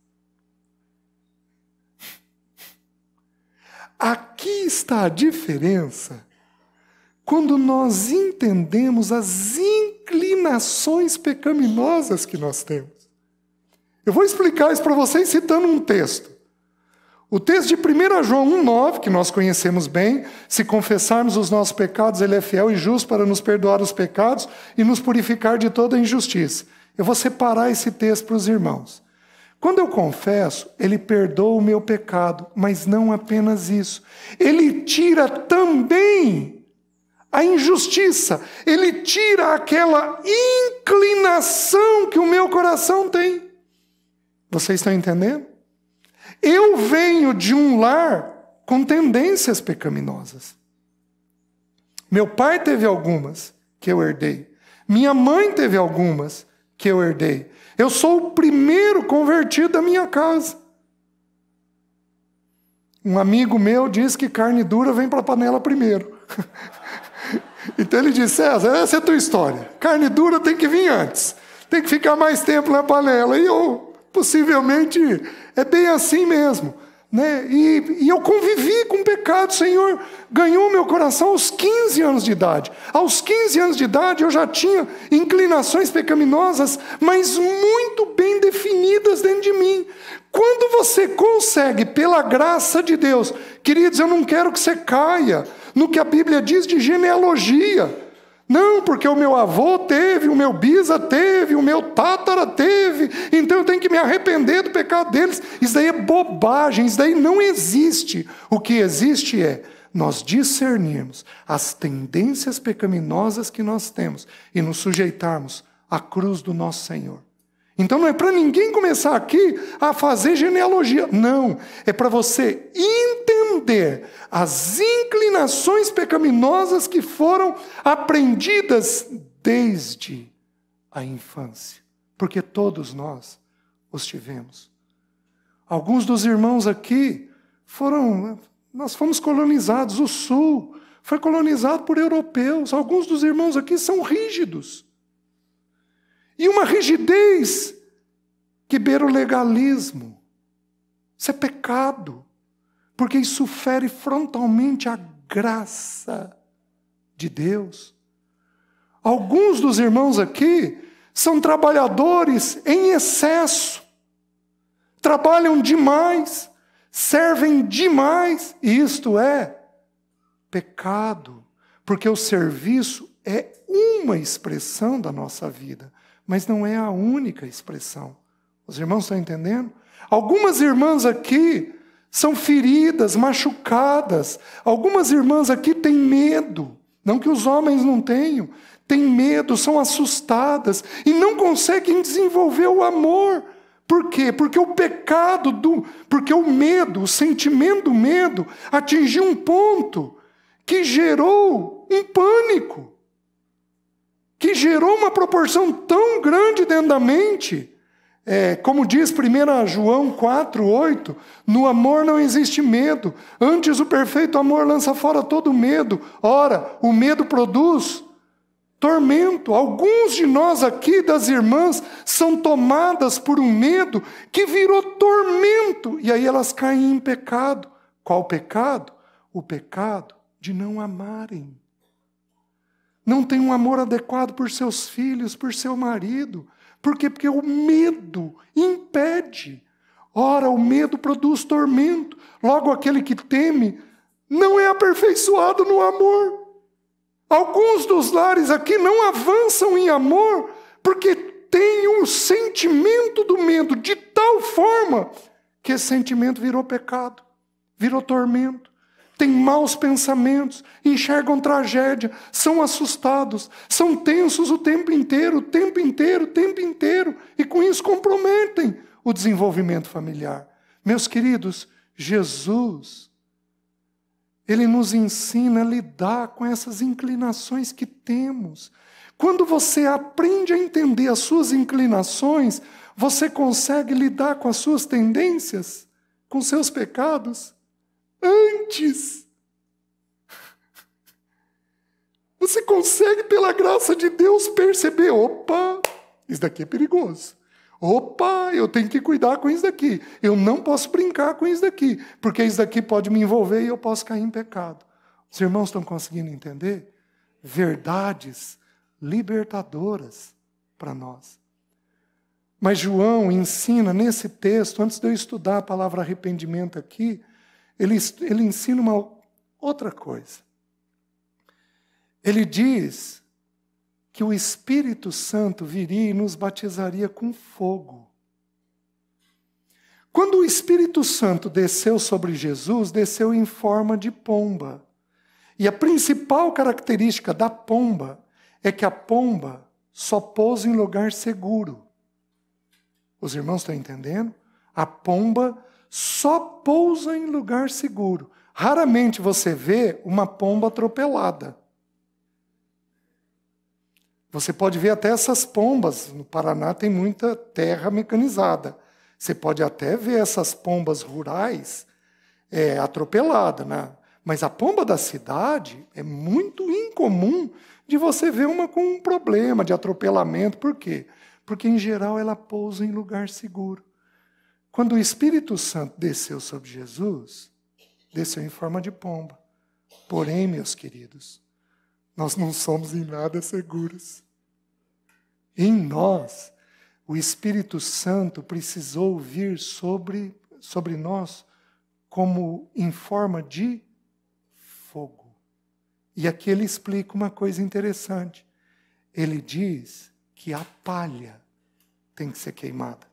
Aqui está a diferença quando nós entendemos as inclinações pecaminosas que nós temos. Eu vou explicar isso para vocês citando um texto. O texto de 1 João 1,9, que nós conhecemos bem, se confessarmos os nossos pecados, ele é fiel e justo para nos perdoar os pecados e nos purificar de toda injustiça. Eu vou separar esse texto para os irmãos. Quando eu confesso, ele perdoa o meu pecado, mas não apenas isso. Ele tira também a injustiça, ele tira aquela inclinação que o meu coração tem. Vocês estão entendendo? Eu venho de um lar com tendências pecaminosas. Meu pai teve algumas que eu herdei. Minha mãe teve algumas que eu herdei. Eu sou o primeiro convertido da minha casa. Um amigo meu diz que carne dura vem para a panela primeiro. então ele disse: César, essa é a tua história. Carne dura tem que vir antes. Tem que ficar mais tempo na panela. E eu, possivelmente, é bem assim mesmo. Né? E, e eu convivi com o pecado, Senhor ganhou meu coração aos 15 anos de idade. Aos 15 anos de idade eu já tinha inclinações pecaminosas, mas muito bem definidas dentro de mim. Quando você consegue, pela graça de Deus, queridos, eu não quero que você caia no que a Bíblia diz de genealogia. Não, porque o meu avô teve, o meu bisa teve, o meu tátara teve, então eu tenho que me arrepender do pecado deles. Isso daí é bobagem, isso daí não existe. O que existe é nós discernirmos as tendências pecaminosas que nós temos e nos sujeitarmos à cruz do nosso Senhor. Então não é para ninguém começar aqui a fazer genealogia. Não, é para você entender as inclinações pecaminosas que foram aprendidas desde a infância, porque todos nós os tivemos. Alguns dos irmãos aqui foram, nós fomos colonizados, o sul foi colonizado por europeus. Alguns dos irmãos aqui são rígidos. E uma rigidez que beira o legalismo. Isso é pecado, porque isso fere frontalmente a graça de Deus. Alguns dos irmãos aqui são trabalhadores em excesso, trabalham demais, servem demais, e isto é pecado, porque o serviço é uma expressão da nossa vida mas não é a única expressão. Os irmãos estão entendendo? Algumas irmãs aqui são feridas, machucadas. Algumas irmãs aqui têm medo, não que os homens não tenham, têm medo, são assustadas e não conseguem desenvolver o amor. Por quê? Porque o pecado do, porque o medo, o sentimento do medo atingiu um ponto que gerou um pânico que gerou uma proporção tão grande dentro da mente. É, como diz 1 João 4, 8, no amor não existe medo, antes o perfeito amor lança fora todo medo. Ora, o medo produz tormento. Alguns de nós aqui, das irmãs, são tomadas por um medo que virou tormento, e aí elas caem em pecado. Qual pecado? O pecado de não amarem não tem um amor adequado por seus filhos, por seu marido. Por quê? Porque o medo impede. Ora, o medo produz tormento. Logo, aquele que teme não é aperfeiçoado no amor. Alguns dos lares aqui não avançam em amor porque têm um sentimento do medo de tal forma que esse sentimento virou pecado, virou tormento têm maus pensamentos, enxergam tragédia, são assustados, são tensos o tempo inteiro, o tempo inteiro, o tempo inteiro, e com isso comprometem o desenvolvimento familiar. Meus queridos, Jesus, ele nos ensina a lidar com essas inclinações que temos. Quando você aprende a entender as suas inclinações, você consegue lidar com as suas tendências, com seus pecados antes. Você consegue, pela graça de Deus, perceber: opa, isso daqui é perigoso. Opa, eu tenho que cuidar com isso daqui. Eu não posso brincar com isso daqui, porque isso daqui pode me envolver e eu posso cair em pecado. Os irmãos estão conseguindo entender? Verdades libertadoras para nós. Mas João ensina nesse texto, antes de eu estudar a palavra arrependimento aqui, ele, ele ensina uma outra coisa. Ele diz que o Espírito Santo viria e nos batizaria com fogo. Quando o Espírito Santo desceu sobre Jesus, desceu em forma de pomba. E a principal característica da pomba é que a pomba só pousa em lugar seguro. Os irmãos estão entendendo? A pomba só pousa em lugar seguro. Raramente você vê uma pomba atropelada. Você pode ver até essas pombas. No Paraná tem muita terra mecanizada. Você pode até ver essas pombas rurais é, atropeladas. Né? Mas a pomba da cidade é muito incomum de você ver uma com um problema de atropelamento. Por quê? Porque, em geral, ela pousa em lugar seguro. Quando o Espírito Santo desceu sobre Jesus, desceu em forma de pomba. Porém, meus queridos, nós não somos em nada seguros. Em nós, o Espírito Santo precisou vir sobre, sobre nós como em forma de fogo. E aqui ele explica uma coisa interessante. Ele diz que a palha tem que ser queimada.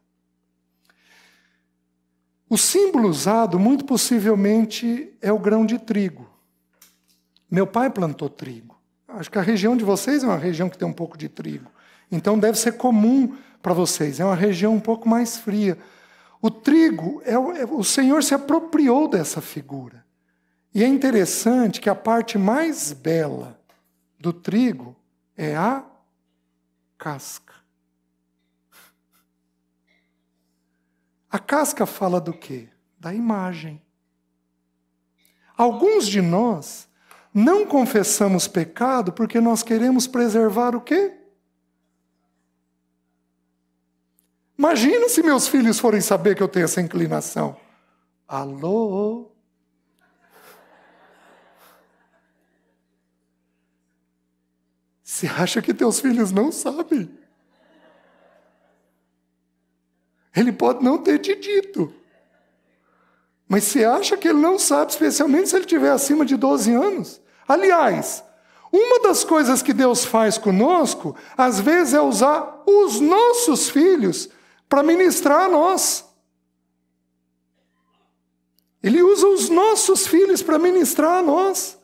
O símbolo usado, muito possivelmente, é o grão de trigo. Meu pai plantou trigo. Acho que a região de vocês é uma região que tem um pouco de trigo. Então deve ser comum para vocês. É uma região um pouco mais fria. O trigo, é, é, o Senhor se apropriou dessa figura. E é interessante que a parte mais bela do trigo é a casca. A casca fala do quê? Da imagem. Alguns de nós não confessamos pecado porque nós queremos preservar o quê? Imagina se meus filhos forem saber que eu tenho essa inclinação. Alô? Você acha que teus filhos não sabem? Ele pode não ter te dito. Mas você acha que ele não sabe, especialmente se ele tiver acima de 12 anos? Aliás, uma das coisas que Deus faz conosco, às vezes, é usar os nossos filhos para ministrar a nós. Ele usa os nossos filhos para ministrar a nós.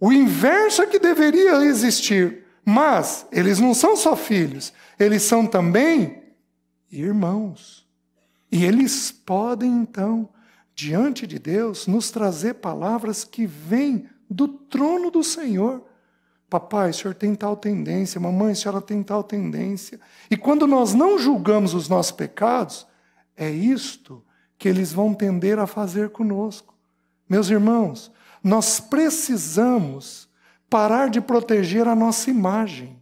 O inverso é que deveria existir. Mas eles não são só filhos, eles são também irmãos. E eles podem, então, diante de Deus, nos trazer palavras que vêm do trono do Senhor Papai, o senhor tem tal tendência, mamãe, a senhora tem tal tendência. E quando nós não julgamos os nossos pecados, é isto que eles vão tender a fazer conosco. Meus irmãos, nós precisamos parar de proteger a nossa imagem.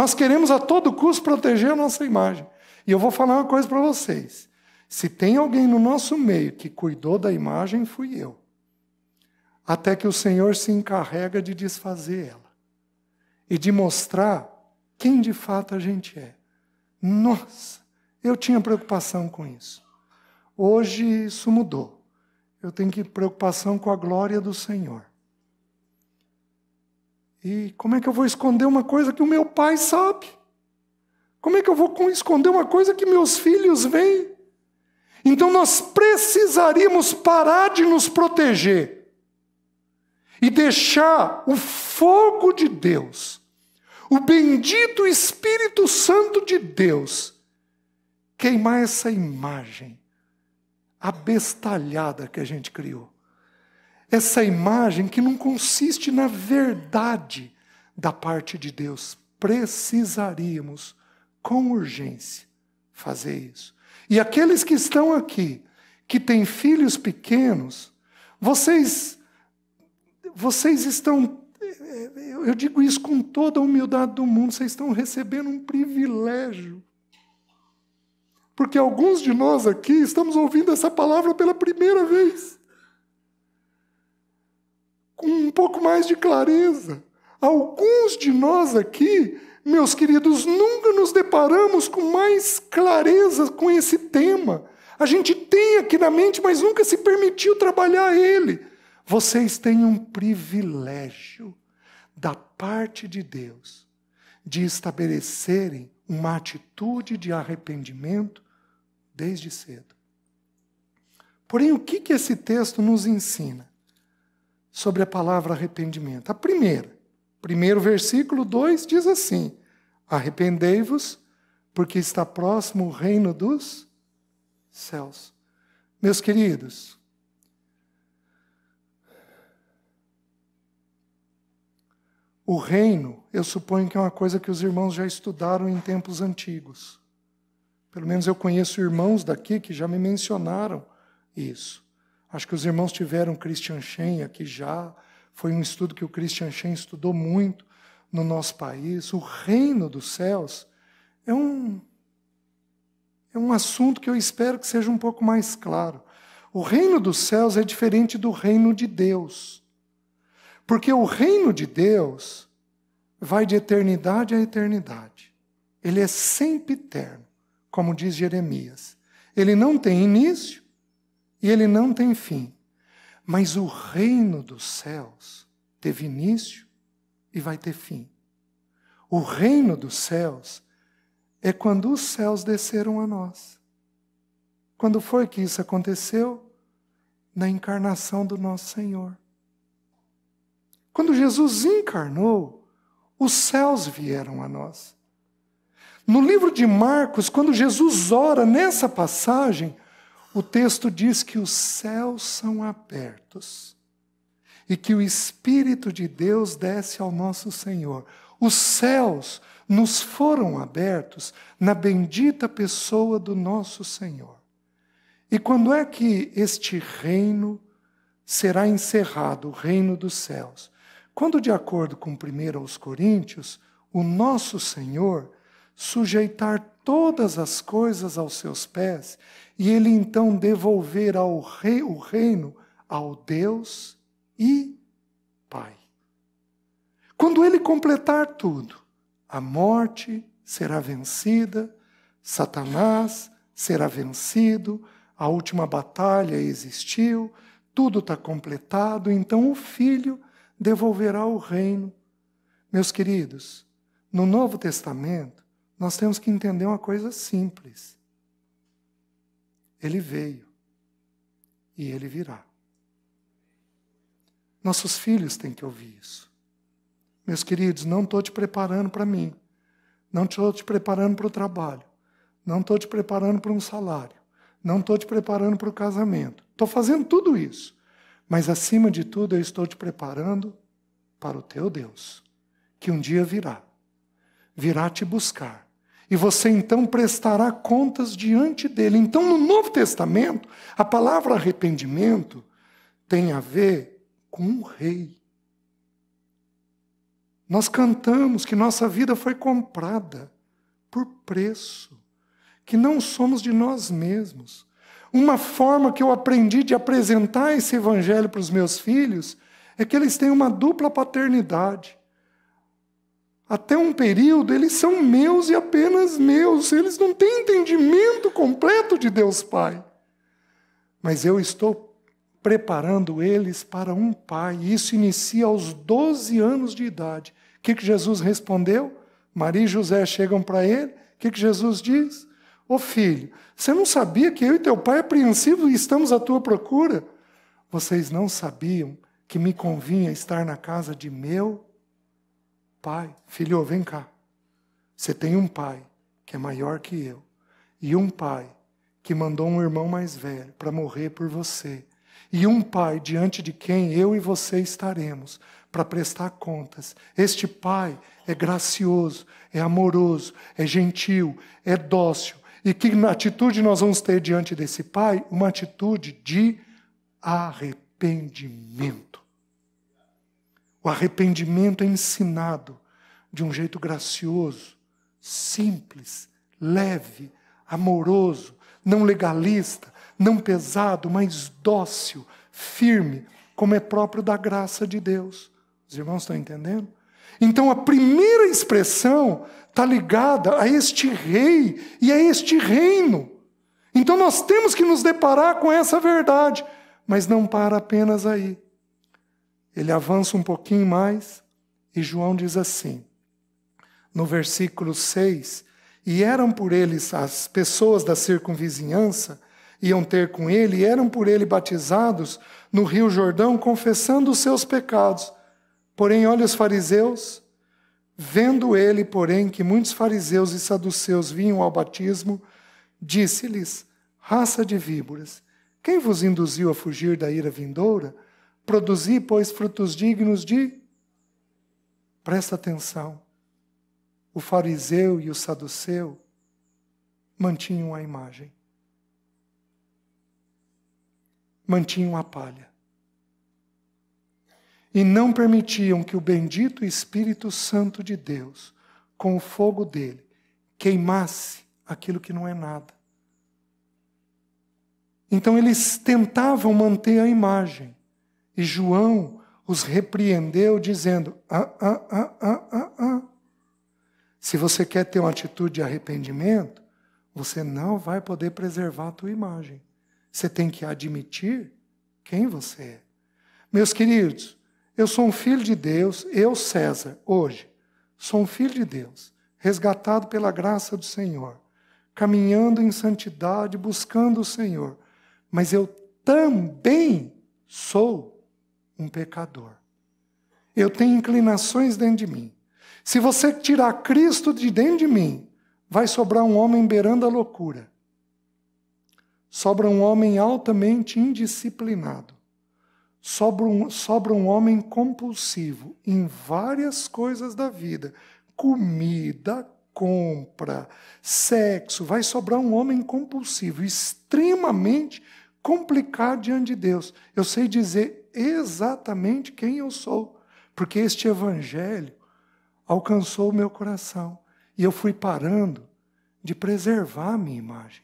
Nós queremos a todo custo proteger a nossa imagem. E eu vou falar uma coisa para vocês. Se tem alguém no nosso meio que cuidou da imagem, fui eu até que o Senhor se encarrega de desfazer ela e de mostrar quem de fato a gente é. Nossa, eu tinha preocupação com isso. Hoje isso mudou. Eu tenho que preocupação com a glória do Senhor. E como é que eu vou esconder uma coisa que o meu pai sabe? Como é que eu vou esconder uma coisa que meus filhos veem? Então nós precisaríamos parar de nos proteger e deixar o fogo de Deus, o bendito Espírito Santo de Deus, queimar essa imagem abestalhada que a gente criou. Essa imagem que não consiste na verdade da parte de Deus. Precisaríamos, com urgência, fazer isso. E aqueles que estão aqui, que têm filhos pequenos, vocês vocês estão eu digo isso com toda a humildade do mundo, vocês estão recebendo um privilégio. Porque alguns de nós aqui estamos ouvindo essa palavra pela primeira vez. Com um pouco mais de clareza. Alguns de nós aqui, meus queridos, nunca nos deparamos com mais clareza com esse tema. A gente tem aqui na mente, mas nunca se permitiu trabalhar ele. Vocês têm um privilégio da parte de Deus de estabelecerem uma atitude de arrependimento desde cedo. Porém, o que, que esse texto nos ensina sobre a palavra arrependimento? A primeira, primeiro versículo 2 diz assim: Arrependei-vos, porque está próximo o reino dos céus. Meus queridos, O reino, eu suponho que é uma coisa que os irmãos já estudaram em tempos antigos. Pelo menos eu conheço irmãos daqui que já me mencionaram isso. Acho que os irmãos tiveram Christian Shen aqui já. Foi um estudo que o Christian Shen estudou muito no nosso país. O reino dos céus é um, é um assunto que eu espero que seja um pouco mais claro. O reino dos céus é diferente do reino de Deus. Porque o reino de Deus vai de eternidade a eternidade. Ele é sempre eterno, como diz Jeremias. Ele não tem início e ele não tem fim. Mas o reino dos céus teve início e vai ter fim. O reino dos céus é quando os céus desceram a nós. Quando foi que isso aconteceu? Na encarnação do nosso Senhor. Quando Jesus encarnou, os céus vieram a nós. No livro de Marcos, quando Jesus ora nessa passagem, o texto diz que os céus são abertos e que o Espírito de Deus desce ao nosso Senhor. Os céus nos foram abertos na bendita pessoa do nosso Senhor. E quando é que este reino será encerrado, o reino dos céus? Quando, de acordo com 1 aos Coríntios, o nosso Senhor sujeitar todas as coisas aos seus pés, e ele então devolver ao rei, o reino ao Deus e Pai. Quando ele completar tudo, a morte será vencida, Satanás será vencido, a última batalha existiu, tudo está completado, então o Filho devolverá o reino. Meus queridos, no Novo Testamento, nós temos que entender uma coisa simples. Ele veio e ele virá. Nossos filhos têm que ouvir isso. Meus queridos, não estou te preparando para mim. Não estou te preparando para o trabalho. Não estou te preparando para um salário. Não estou te preparando para o casamento. Estou fazendo tudo isso mas acima de tudo, eu estou te preparando para o teu Deus, que um dia virá, virá te buscar. E você então prestará contas diante dele. Então, no Novo Testamento, a palavra arrependimento tem a ver com um rei. Nós cantamos que nossa vida foi comprada por preço, que não somos de nós mesmos. Uma forma que eu aprendi de apresentar esse evangelho para os meus filhos é que eles têm uma dupla paternidade. Até um período, eles são meus e apenas meus. Eles não têm entendimento completo de Deus Pai. Mas eu estou preparando eles para um pai. E isso inicia aos 12 anos de idade. O que, que Jesus respondeu? Maria e José chegam para ele. O que, que Jesus diz? Ô filho, você não sabia que eu e teu pai apreensivos estamos à tua procura? Vocês não sabiam que me convinha estar na casa de meu pai? Filho, vem cá. Você tem um pai que é maior que eu e um pai que mandou um irmão mais velho para morrer por você. E um pai diante de quem eu e você estaremos para prestar contas. Este pai é gracioso, é amoroso, é gentil, é dócil, e que atitude nós vamos ter diante desse Pai? Uma atitude de arrependimento. O arrependimento é ensinado de um jeito gracioso, simples, leve, amoroso, não legalista, não pesado, mas dócil, firme, como é próprio da graça de Deus. Os irmãos estão entendendo? Então a primeira expressão está ligada a este rei e a este reino. Então nós temos que nos deparar com essa verdade, mas não para apenas aí. Ele avança um pouquinho mais e João diz assim, no versículo 6: E eram por eles as pessoas da circunvizinhança, iam ter com ele, e eram por ele batizados no rio Jordão, confessando os seus pecados. Porém, olha os fariseus, vendo ele, porém, que muitos fariseus e saduceus vinham ao batismo, disse-lhes: Raça de víboras, quem vos induziu a fugir da ira vindoura? Produzi, pois, frutos dignos de. Presta atenção. O fariseu e o saduceu mantinham a imagem, mantinham a palha. E não permitiam que o bendito Espírito Santo de Deus, com o fogo dele, queimasse aquilo que não é nada. Então eles tentavam manter a imagem. E João os repreendeu, dizendo: ah, ah, ah, ah, ah, ah. Se você quer ter uma atitude de arrependimento, você não vai poder preservar a tua imagem. Você tem que admitir quem você é. Meus queridos, eu sou um filho de Deus, eu, César, hoje, sou um filho de Deus, resgatado pela graça do Senhor, caminhando em santidade, buscando o Senhor. Mas eu também sou um pecador. Eu tenho inclinações dentro de mim. Se você tirar Cristo de dentro de mim, vai sobrar um homem beirando a loucura. Sobra um homem altamente indisciplinado. Sobra um, sobra um homem compulsivo em várias coisas da vida: comida, compra, sexo. Vai sobrar um homem compulsivo, extremamente complicado diante de Deus. Eu sei dizer exatamente quem eu sou, porque este evangelho alcançou o meu coração e eu fui parando de preservar a minha imagem.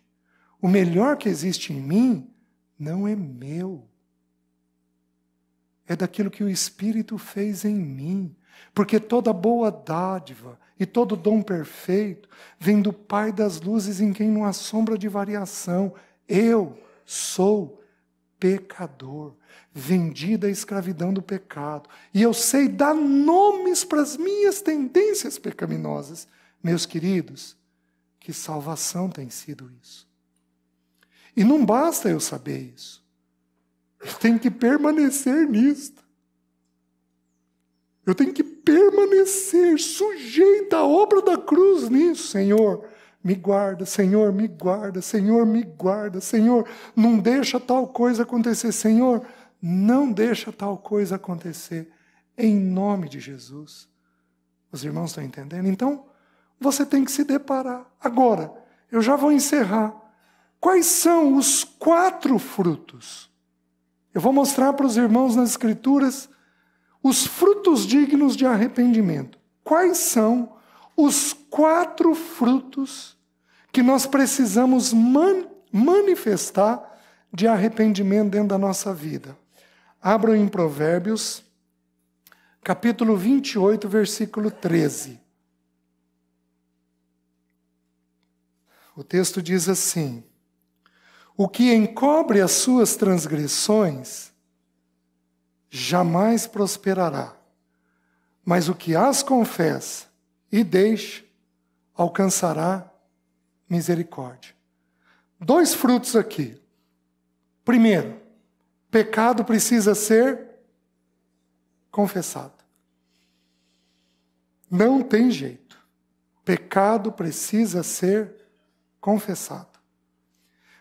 O melhor que existe em mim não é meu. É daquilo que o Espírito fez em mim. Porque toda boa dádiva e todo dom perfeito vem do Pai das luzes, em quem não há sombra de variação. Eu sou pecador vendida à escravidão do pecado. E eu sei dar nomes para as minhas tendências pecaminosas. Meus queridos, que salvação tem sido isso. E não basta eu saber isso. Eu tenho que permanecer nisto. Eu tenho que permanecer sujeita à obra da cruz nisso, Senhor me guarda, Senhor, me guarda, Senhor, me guarda, Senhor, não deixa tal coisa acontecer, Senhor, não deixa tal coisa acontecer, em nome de Jesus. Os irmãos estão entendendo? Então, você tem que se deparar. Agora, eu já vou encerrar. Quais são os quatro frutos? Eu vou mostrar para os irmãos nas Escrituras os frutos dignos de arrependimento. Quais são os quatro frutos que nós precisamos man manifestar de arrependimento dentro da nossa vida? Abram em Provérbios, capítulo 28, versículo 13. O texto diz assim: O que encobre as suas transgressões jamais prosperará, mas o que as confessa e deixa alcançará misericórdia. Dois frutos aqui. Primeiro, Pecado precisa ser confessado. Não tem jeito. Pecado precisa ser confessado.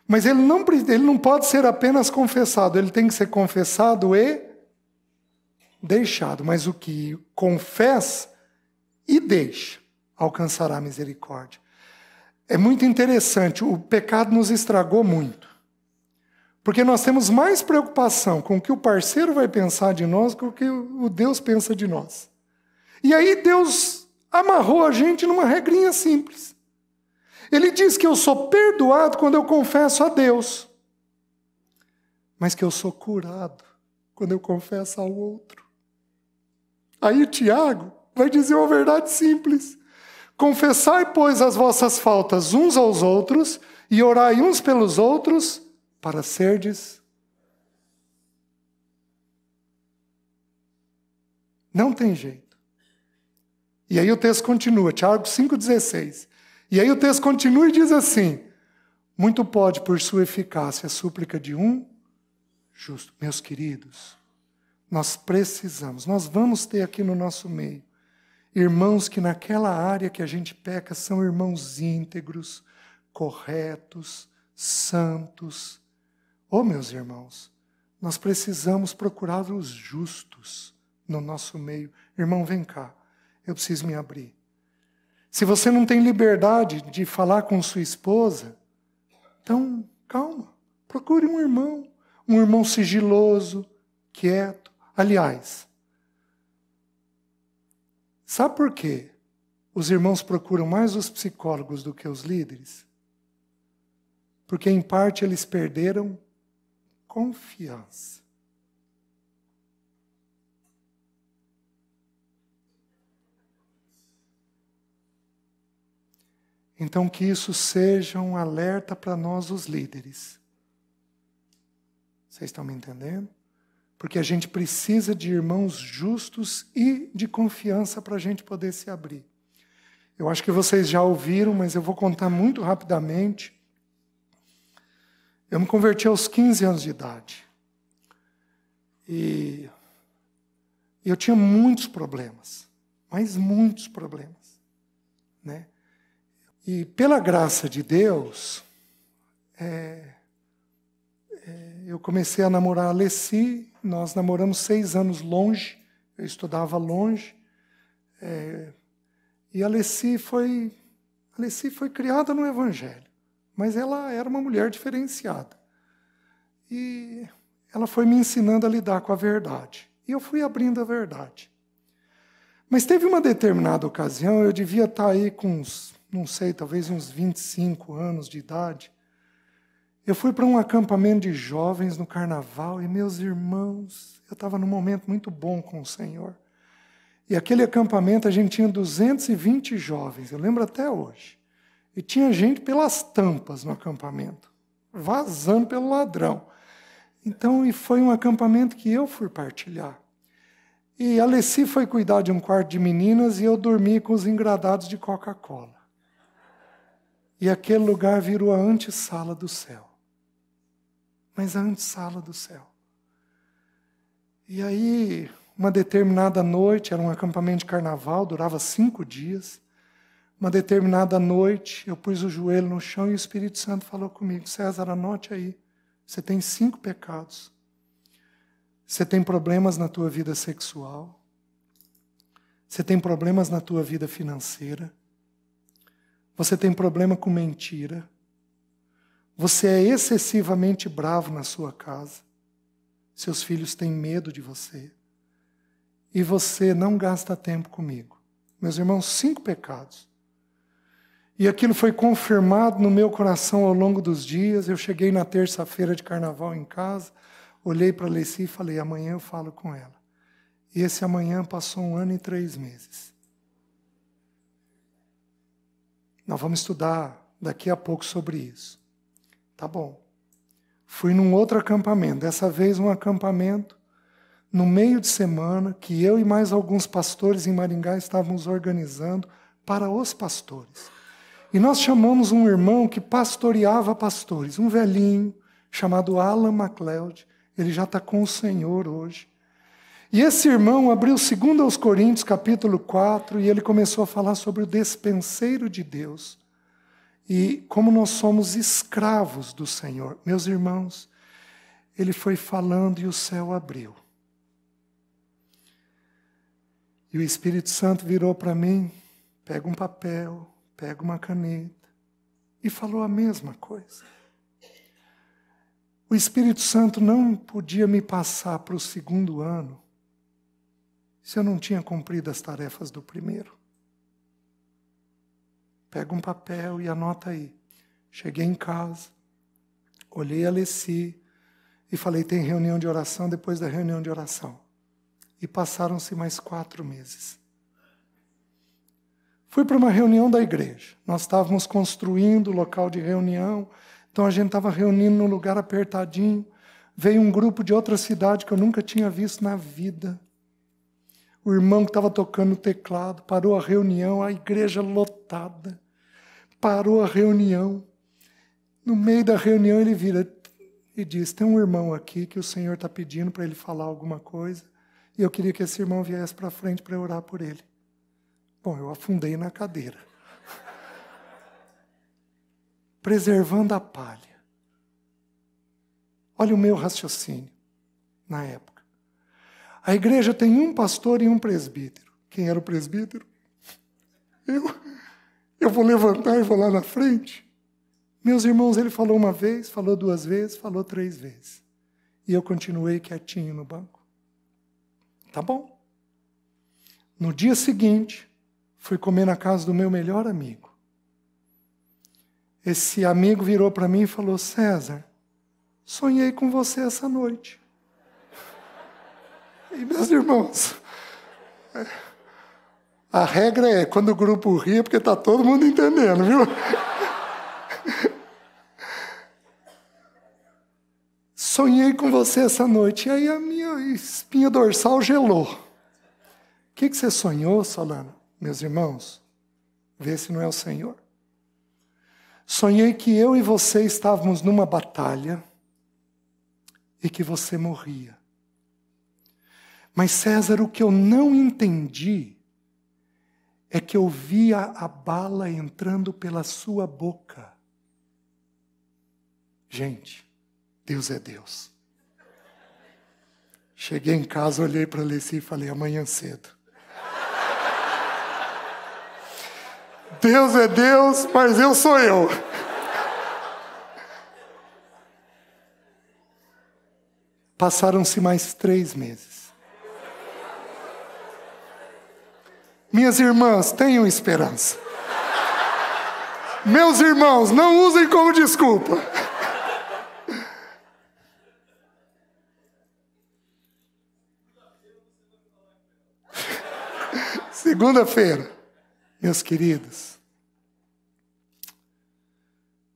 Mas ele não, ele não pode ser apenas confessado, ele tem que ser confessado e deixado. Mas o que confessa e deixa alcançará misericórdia. É muito interessante, o pecado nos estragou muito. Porque nós temos mais preocupação com o que o parceiro vai pensar de nós do que o Deus pensa de nós. E aí Deus amarrou a gente numa regrinha simples. Ele diz que eu sou perdoado quando eu confesso a Deus, mas que eu sou curado quando eu confesso ao outro. Aí Tiago vai dizer uma verdade simples. Confessai, pois, as vossas faltas uns aos outros e orai uns pelos outros para serdes. Não tem jeito. E aí o texto continua, Tiago 5,16. E aí o texto continua e diz assim: Muito pode, por sua eficácia, a súplica de um justo. Meus queridos, nós precisamos, nós vamos ter aqui no nosso meio irmãos que naquela área que a gente peca são irmãos íntegros, corretos, santos. Oh, meus irmãos, nós precisamos procurar os justos no nosso meio. Irmão, vem cá, eu preciso me abrir. Se você não tem liberdade de falar com sua esposa, então calma, procure um irmão, um irmão sigiloso, quieto. Aliás, Sabe por quê? Os irmãos procuram mais os psicólogos do que os líderes? Porque, em parte, eles perderam confiança. Então, que isso seja um alerta para nós, os líderes. Vocês estão me entendendo? Porque a gente precisa de irmãos justos e de confiança para a gente poder se abrir. Eu acho que vocês já ouviram, mas eu vou contar muito rapidamente. Eu me converti aos 15 anos de idade. E eu tinha muitos problemas, mas muitos problemas. Né? E pela graça de Deus, é, é, eu comecei a namorar a Alessi, nós namoramos seis anos longe, eu estudava longe. É, e a Alessi foi, Alessi foi criada no Evangelho, mas ela era uma mulher diferenciada. E ela foi me ensinando a lidar com a verdade. E eu fui abrindo a verdade. Mas teve uma determinada ocasião, eu devia estar aí com uns, não sei, talvez uns 25 anos de idade. Eu fui para um acampamento de jovens no carnaval e, meus irmãos, eu estava num momento muito bom com o Senhor. E aquele acampamento a gente tinha 220 jovens, eu lembro até hoje. E tinha gente pelas tampas no acampamento, vazando pelo ladrão. Então, e foi um acampamento que eu fui partilhar. E a Alessi foi cuidar de um quarto de meninas e eu dormi com os engradados de Coca-Cola. E aquele lugar virou a antessala do céu mas a antessala do céu. E aí, uma determinada noite, era um acampamento de carnaval, durava cinco dias. Uma determinada noite, eu pus o joelho no chão e o Espírito Santo falou comigo: César, anote aí, você tem cinco pecados. Você tem problemas na tua vida sexual. Você tem problemas na tua vida financeira. Você tem problema com mentira. Você é excessivamente bravo na sua casa. Seus filhos têm medo de você. E você não gasta tempo comigo. Meus irmãos, cinco pecados. E aquilo foi confirmado no meu coração ao longo dos dias. Eu cheguei na terça-feira de carnaval em casa, olhei para a Leci e falei: amanhã eu falo com ela. E esse amanhã passou um ano e três meses. Nós vamos estudar daqui a pouco sobre isso. Tá bom. Fui num outro acampamento, dessa vez um acampamento no meio de semana que eu e mais alguns pastores em Maringá estávamos organizando para os pastores. E nós chamamos um irmão que pastoreava pastores, um velhinho chamado Alan MacLeod. Ele já está com o Senhor hoje. E esse irmão abriu 2 aos Coríntios, capítulo 4, e ele começou a falar sobre o despenseiro de Deus. E como nós somos escravos do Senhor, meus irmãos, ele foi falando e o céu abriu. E o Espírito Santo virou para mim, pega um papel, pega uma caneta, e falou a mesma coisa. o Espírito Santo não podia me passar para o segundo ano se eu não tinha cumprido as tarefas do primeiro. Pega um papel e anota aí. Cheguei em casa, olhei a Leci e falei: tem reunião de oração depois da reunião de oração. E passaram-se mais quatro meses. Fui para uma reunião da igreja. Nós estávamos construindo o local de reunião, então a gente estava reunindo num lugar apertadinho. Veio um grupo de outra cidade que eu nunca tinha visto na vida. O irmão que estava tocando o teclado parou a reunião, a igreja lotada. Parou a reunião. No meio da reunião ele vira e diz: Tem um irmão aqui que o Senhor está pedindo para ele falar alguma coisa. E eu queria que esse irmão viesse para frente para orar por ele. Bom, eu afundei na cadeira. Preservando a palha. Olha o meu raciocínio na época. A igreja tem um pastor e um presbítero. Quem era o presbítero? Eu. Eu vou levantar e vou lá na frente. Meus irmãos, ele falou uma vez, falou duas vezes, falou três vezes. E eu continuei quietinho no banco. Tá bom. No dia seguinte, fui comer na casa do meu melhor amigo. Esse amigo virou para mim e falou: César, sonhei com você essa noite. E meus irmãos, a regra é quando o grupo ri, é porque está todo mundo entendendo, viu? Sonhei com você essa noite, e aí a minha espinha dorsal gelou. O que, que você sonhou, Solano? Meus irmãos, vê se não é o Senhor. Sonhei que eu e você estávamos numa batalha e que você morria. Mas, César, o que eu não entendi é que eu via a bala entrando pela sua boca. Gente, Deus é Deus. Cheguei em casa, olhei para a Leci e falei: amanhã cedo. Deus é Deus, mas eu sou eu. Passaram-se mais três meses. Minhas irmãs, tenham esperança. Meus irmãos, não usem como desculpa. Segunda-feira, meus queridos,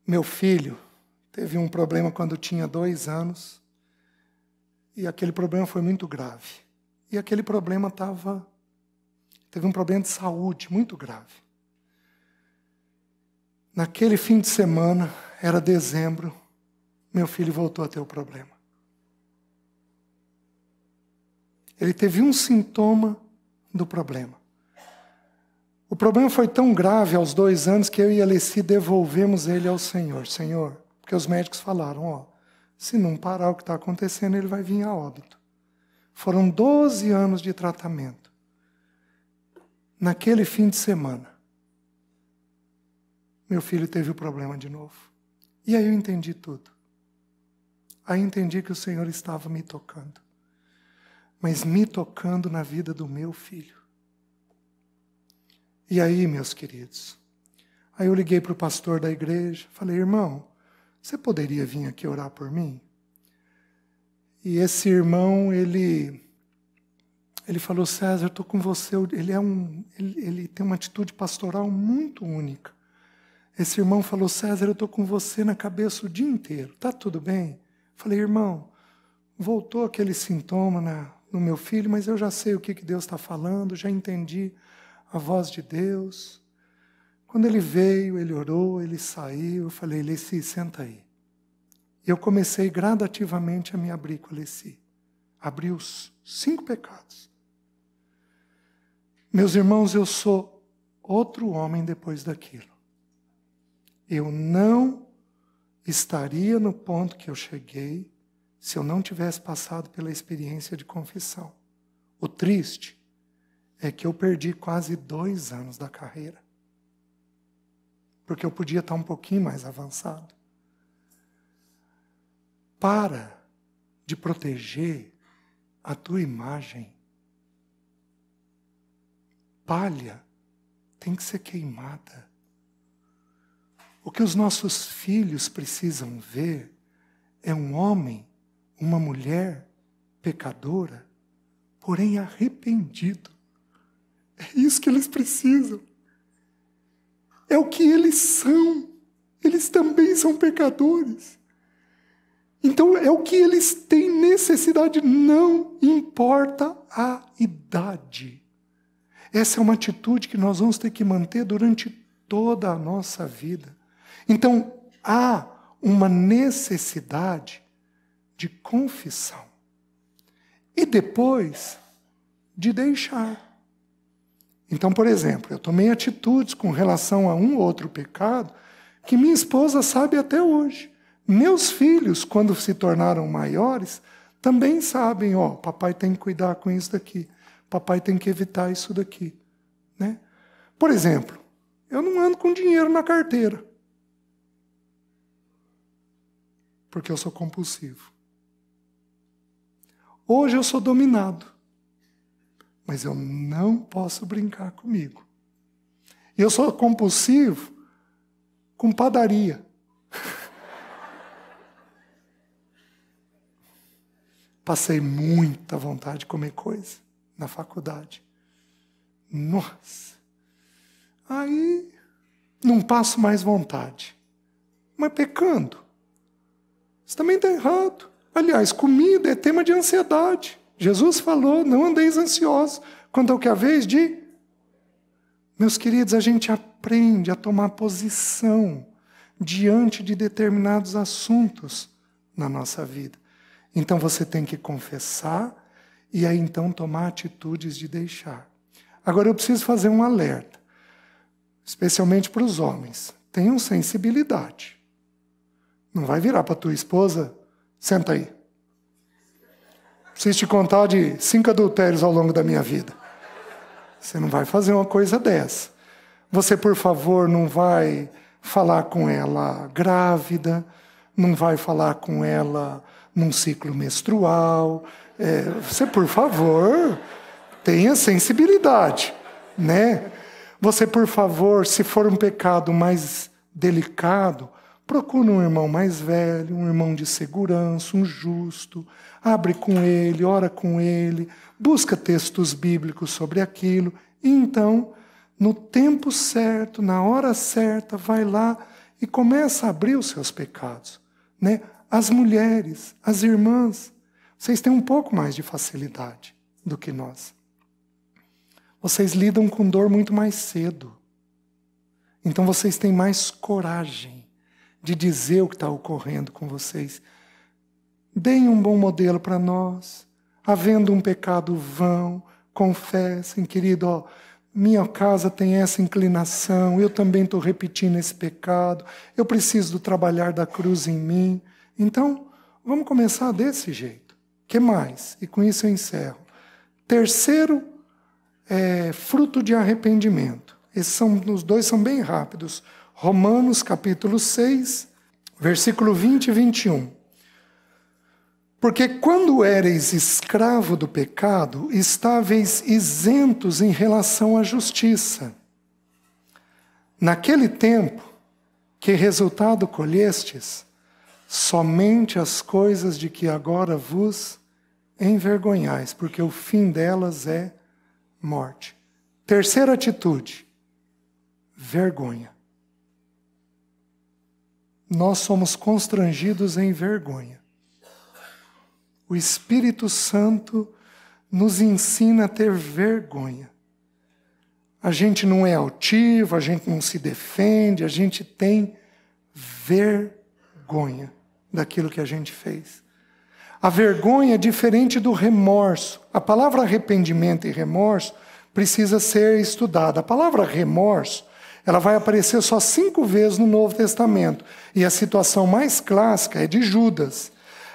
meu filho teve um problema quando tinha dois anos e aquele problema foi muito grave. E aquele problema estava teve um problema de saúde muito grave. Naquele fim de semana, era dezembro, meu filho voltou a ter o problema. Ele teve um sintoma do problema. O problema foi tão grave aos dois anos que eu e a Alessi devolvemos ele ao Senhor. Senhor, porque os médicos falaram: ó, se não parar o que está acontecendo, ele vai vir a óbito. Foram 12 anos de tratamento naquele fim de semana, meu filho teve o problema de novo. E aí eu entendi tudo. Aí entendi que o Senhor estava me tocando. Mas me tocando na vida do meu filho. E aí, meus queridos, aí eu liguei para o pastor da igreja, falei, irmão, você poderia vir aqui orar por mim? E esse irmão, ele ele falou: César, estou com você. Ele, é um, ele, ele tem uma atitude pastoral muito única. Esse irmão falou: César, eu estou com você na cabeça o dia inteiro. Tá tudo bem? Falei, irmão, voltou aquele sintoma na, no meu filho, mas eu já sei o que, que Deus está falando, já entendi a voz de Deus. Quando ele veio, ele orou, ele saiu. Eu falei, Leci, senta aí. E eu comecei gradativamente a me abrir com Leci. Abri os cinco pecados. Meus irmãos, eu sou outro homem depois daquilo. Eu não estaria no ponto que eu cheguei se eu não tivesse passado pela experiência de confissão. O triste é que eu perdi quase dois anos da carreira. Porque eu podia estar um pouquinho mais avançado. para de proteger a tua imagem. Palha tem que ser queimada. O que os nossos filhos precisam ver é um homem, uma mulher pecadora, porém arrependido. É isso que eles precisam. É o que eles são. Eles também são pecadores. Então é o que eles têm necessidade, não importa a idade. Essa é uma atitude que nós vamos ter que manter durante toda a nossa vida. Então há uma necessidade de confissão e depois de deixar. Então, por exemplo, eu tomei atitudes com relação a um ou outro pecado que minha esposa sabe até hoje. Meus filhos, quando se tornaram maiores, também sabem, ó, papai tem que cuidar com isso daqui, papai tem que evitar isso daqui, né? Por exemplo, eu não ando com dinheiro na carteira. Porque eu sou compulsivo. Hoje eu sou dominado. Mas eu não posso brincar comigo. Eu sou compulsivo com padaria. Passei muita vontade de comer coisa na faculdade. Nossa! Aí não passo mais vontade. Mas pecando. Isso também está errado. Aliás, comida é tema de ansiedade. Jesus falou: não andeis ansiosos quanto ao que a vez de. Meus queridos, a gente aprende a tomar posição diante de determinados assuntos na nossa vida. Então você tem que confessar e aí então tomar atitudes de deixar. Agora eu preciso fazer um alerta, especialmente para os homens. Tenham sensibilidade. Não vai virar para tua esposa, senta aí. Preciso te contar de cinco adultérios ao longo da minha vida. Você não vai fazer uma coisa dessa. Você, por favor, não vai falar com ela grávida, não vai falar com ela num ciclo menstrual. É, você, por favor, tenha sensibilidade, né? Você, por favor, se for um pecado mais delicado, procure um irmão mais velho, um irmão de segurança, um justo, abre com ele, ora com ele, busca textos bíblicos sobre aquilo, e então, no tempo certo, na hora certa, vai lá e começa a abrir os seus pecados, né? As mulheres, as irmãs, vocês têm um pouco mais de facilidade do que nós. Vocês lidam com dor muito mais cedo. Então vocês têm mais coragem de dizer o que está ocorrendo com vocês. Deem um bom modelo para nós. Havendo um pecado vão, confessem, querido, ó, minha casa tem essa inclinação, eu também estou repetindo esse pecado, eu preciso do trabalhar da cruz em mim. Então, vamos começar desse jeito. Que mais? E com isso eu encerro. Terceiro é, fruto de arrependimento. Esses são, os dois são bem rápidos. Romanos capítulo 6, versículo 20 e 21. Porque quando éreis escravo do pecado, estáveis isentos em relação à justiça. Naquele tempo, que resultado colhestes? Somente as coisas de que agora vos envergonhais, porque o fim delas é morte. Terceira atitude, vergonha. Nós somos constrangidos em vergonha. O Espírito Santo nos ensina a ter vergonha. A gente não é altivo, a gente não se defende, a gente tem vergonha daquilo que a gente fez. A vergonha é diferente do remorso. A palavra arrependimento e remorso precisa ser estudada. A palavra remorso, ela vai aparecer só cinco vezes no Novo Testamento. E a situação mais clássica é de Judas.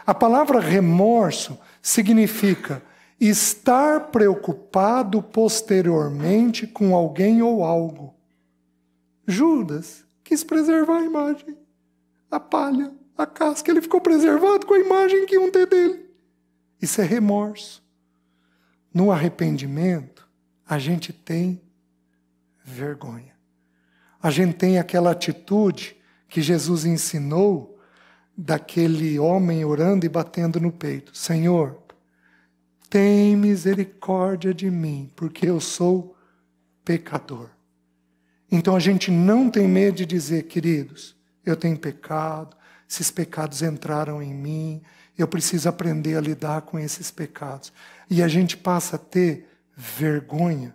A palavra remorso significa estar preocupado posteriormente com alguém ou algo. Judas quis preservar a imagem, a palha a casca, ele ficou preservado com a imagem que iam ter dele. Isso é remorso. No arrependimento, a gente tem vergonha. A gente tem aquela atitude que Jesus ensinou daquele homem orando e batendo no peito: Senhor, tem misericórdia de mim, porque eu sou pecador. Então a gente não tem medo de dizer, queridos, eu tenho pecado, esses pecados entraram em mim, eu preciso aprender a lidar com esses pecados. E a gente passa a ter vergonha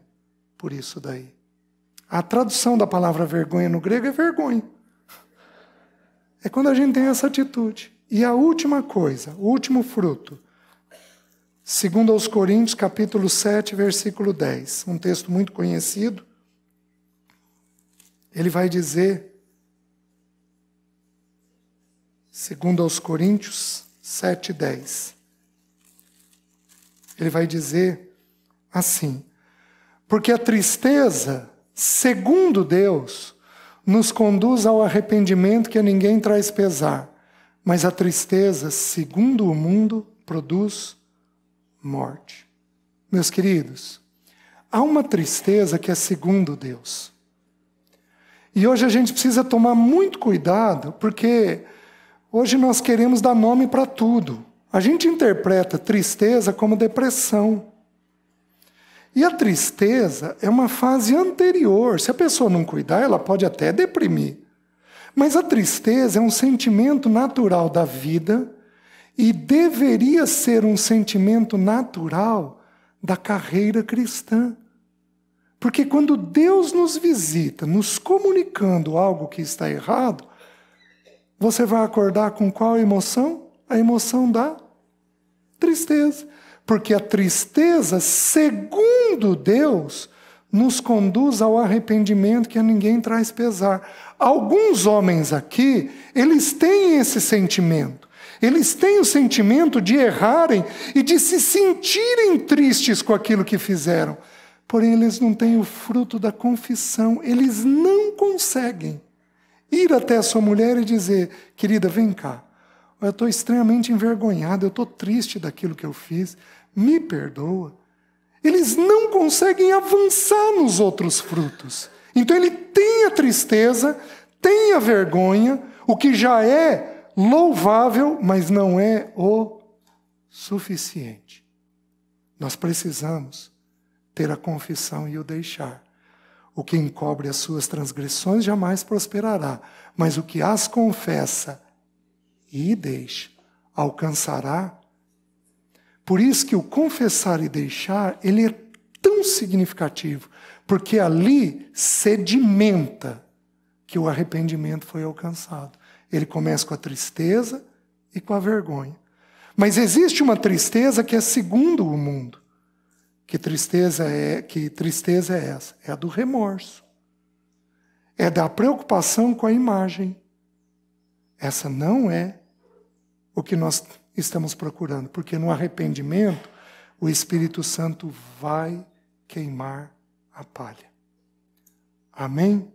por isso daí. A tradução da palavra vergonha no grego é vergonha. É quando a gente tem essa atitude. E a última coisa, o último fruto, segundo aos Coríntios, capítulo 7, versículo 10, um texto muito conhecido. Ele vai dizer, segundo aos Coríntios 7, 10, ele vai dizer assim: porque a tristeza, segundo Deus, nos conduz ao arrependimento que a ninguém traz pesar, mas a tristeza, segundo o mundo, produz morte. Meus queridos, há uma tristeza que é segundo Deus. E hoje a gente precisa tomar muito cuidado, porque hoje nós queremos dar nome para tudo. A gente interpreta tristeza como depressão. E a tristeza é uma fase anterior. Se a pessoa não cuidar, ela pode até deprimir. Mas a tristeza é um sentimento natural da vida e deveria ser um sentimento natural da carreira cristã. Porque quando Deus nos visita, nos comunicando algo que está errado, você vai acordar com qual emoção? A emoção da tristeza. Porque a tristeza, segundo Deus, nos conduz ao arrependimento que a ninguém traz pesar. Alguns homens aqui, eles têm esse sentimento. Eles têm o sentimento de errarem e de se sentirem tristes com aquilo que fizeram porém eles não têm o fruto da confissão, eles não conseguem ir até a sua mulher e dizer: querida, vem cá, eu estou extremamente envergonhado, eu estou triste daquilo que eu fiz, me perdoa. Eles não conseguem avançar nos outros frutos. Então ele tem a tristeza, tem a vergonha, o que já é louvável, mas não é o suficiente. Nós precisamos ter a confissão e o deixar. O que encobre as suas transgressões jamais prosperará, mas o que as confessa e deixa alcançará. Por isso que o confessar e deixar, ele é tão significativo, porque ali sedimenta que o arrependimento foi alcançado. Ele começa com a tristeza e com a vergonha. Mas existe uma tristeza que é segundo o mundo. Que tristeza é, que tristeza é essa? É a do remorso. É da preocupação com a imagem. Essa não é o que nós estamos procurando, porque no arrependimento o Espírito Santo vai queimar a palha. Amém?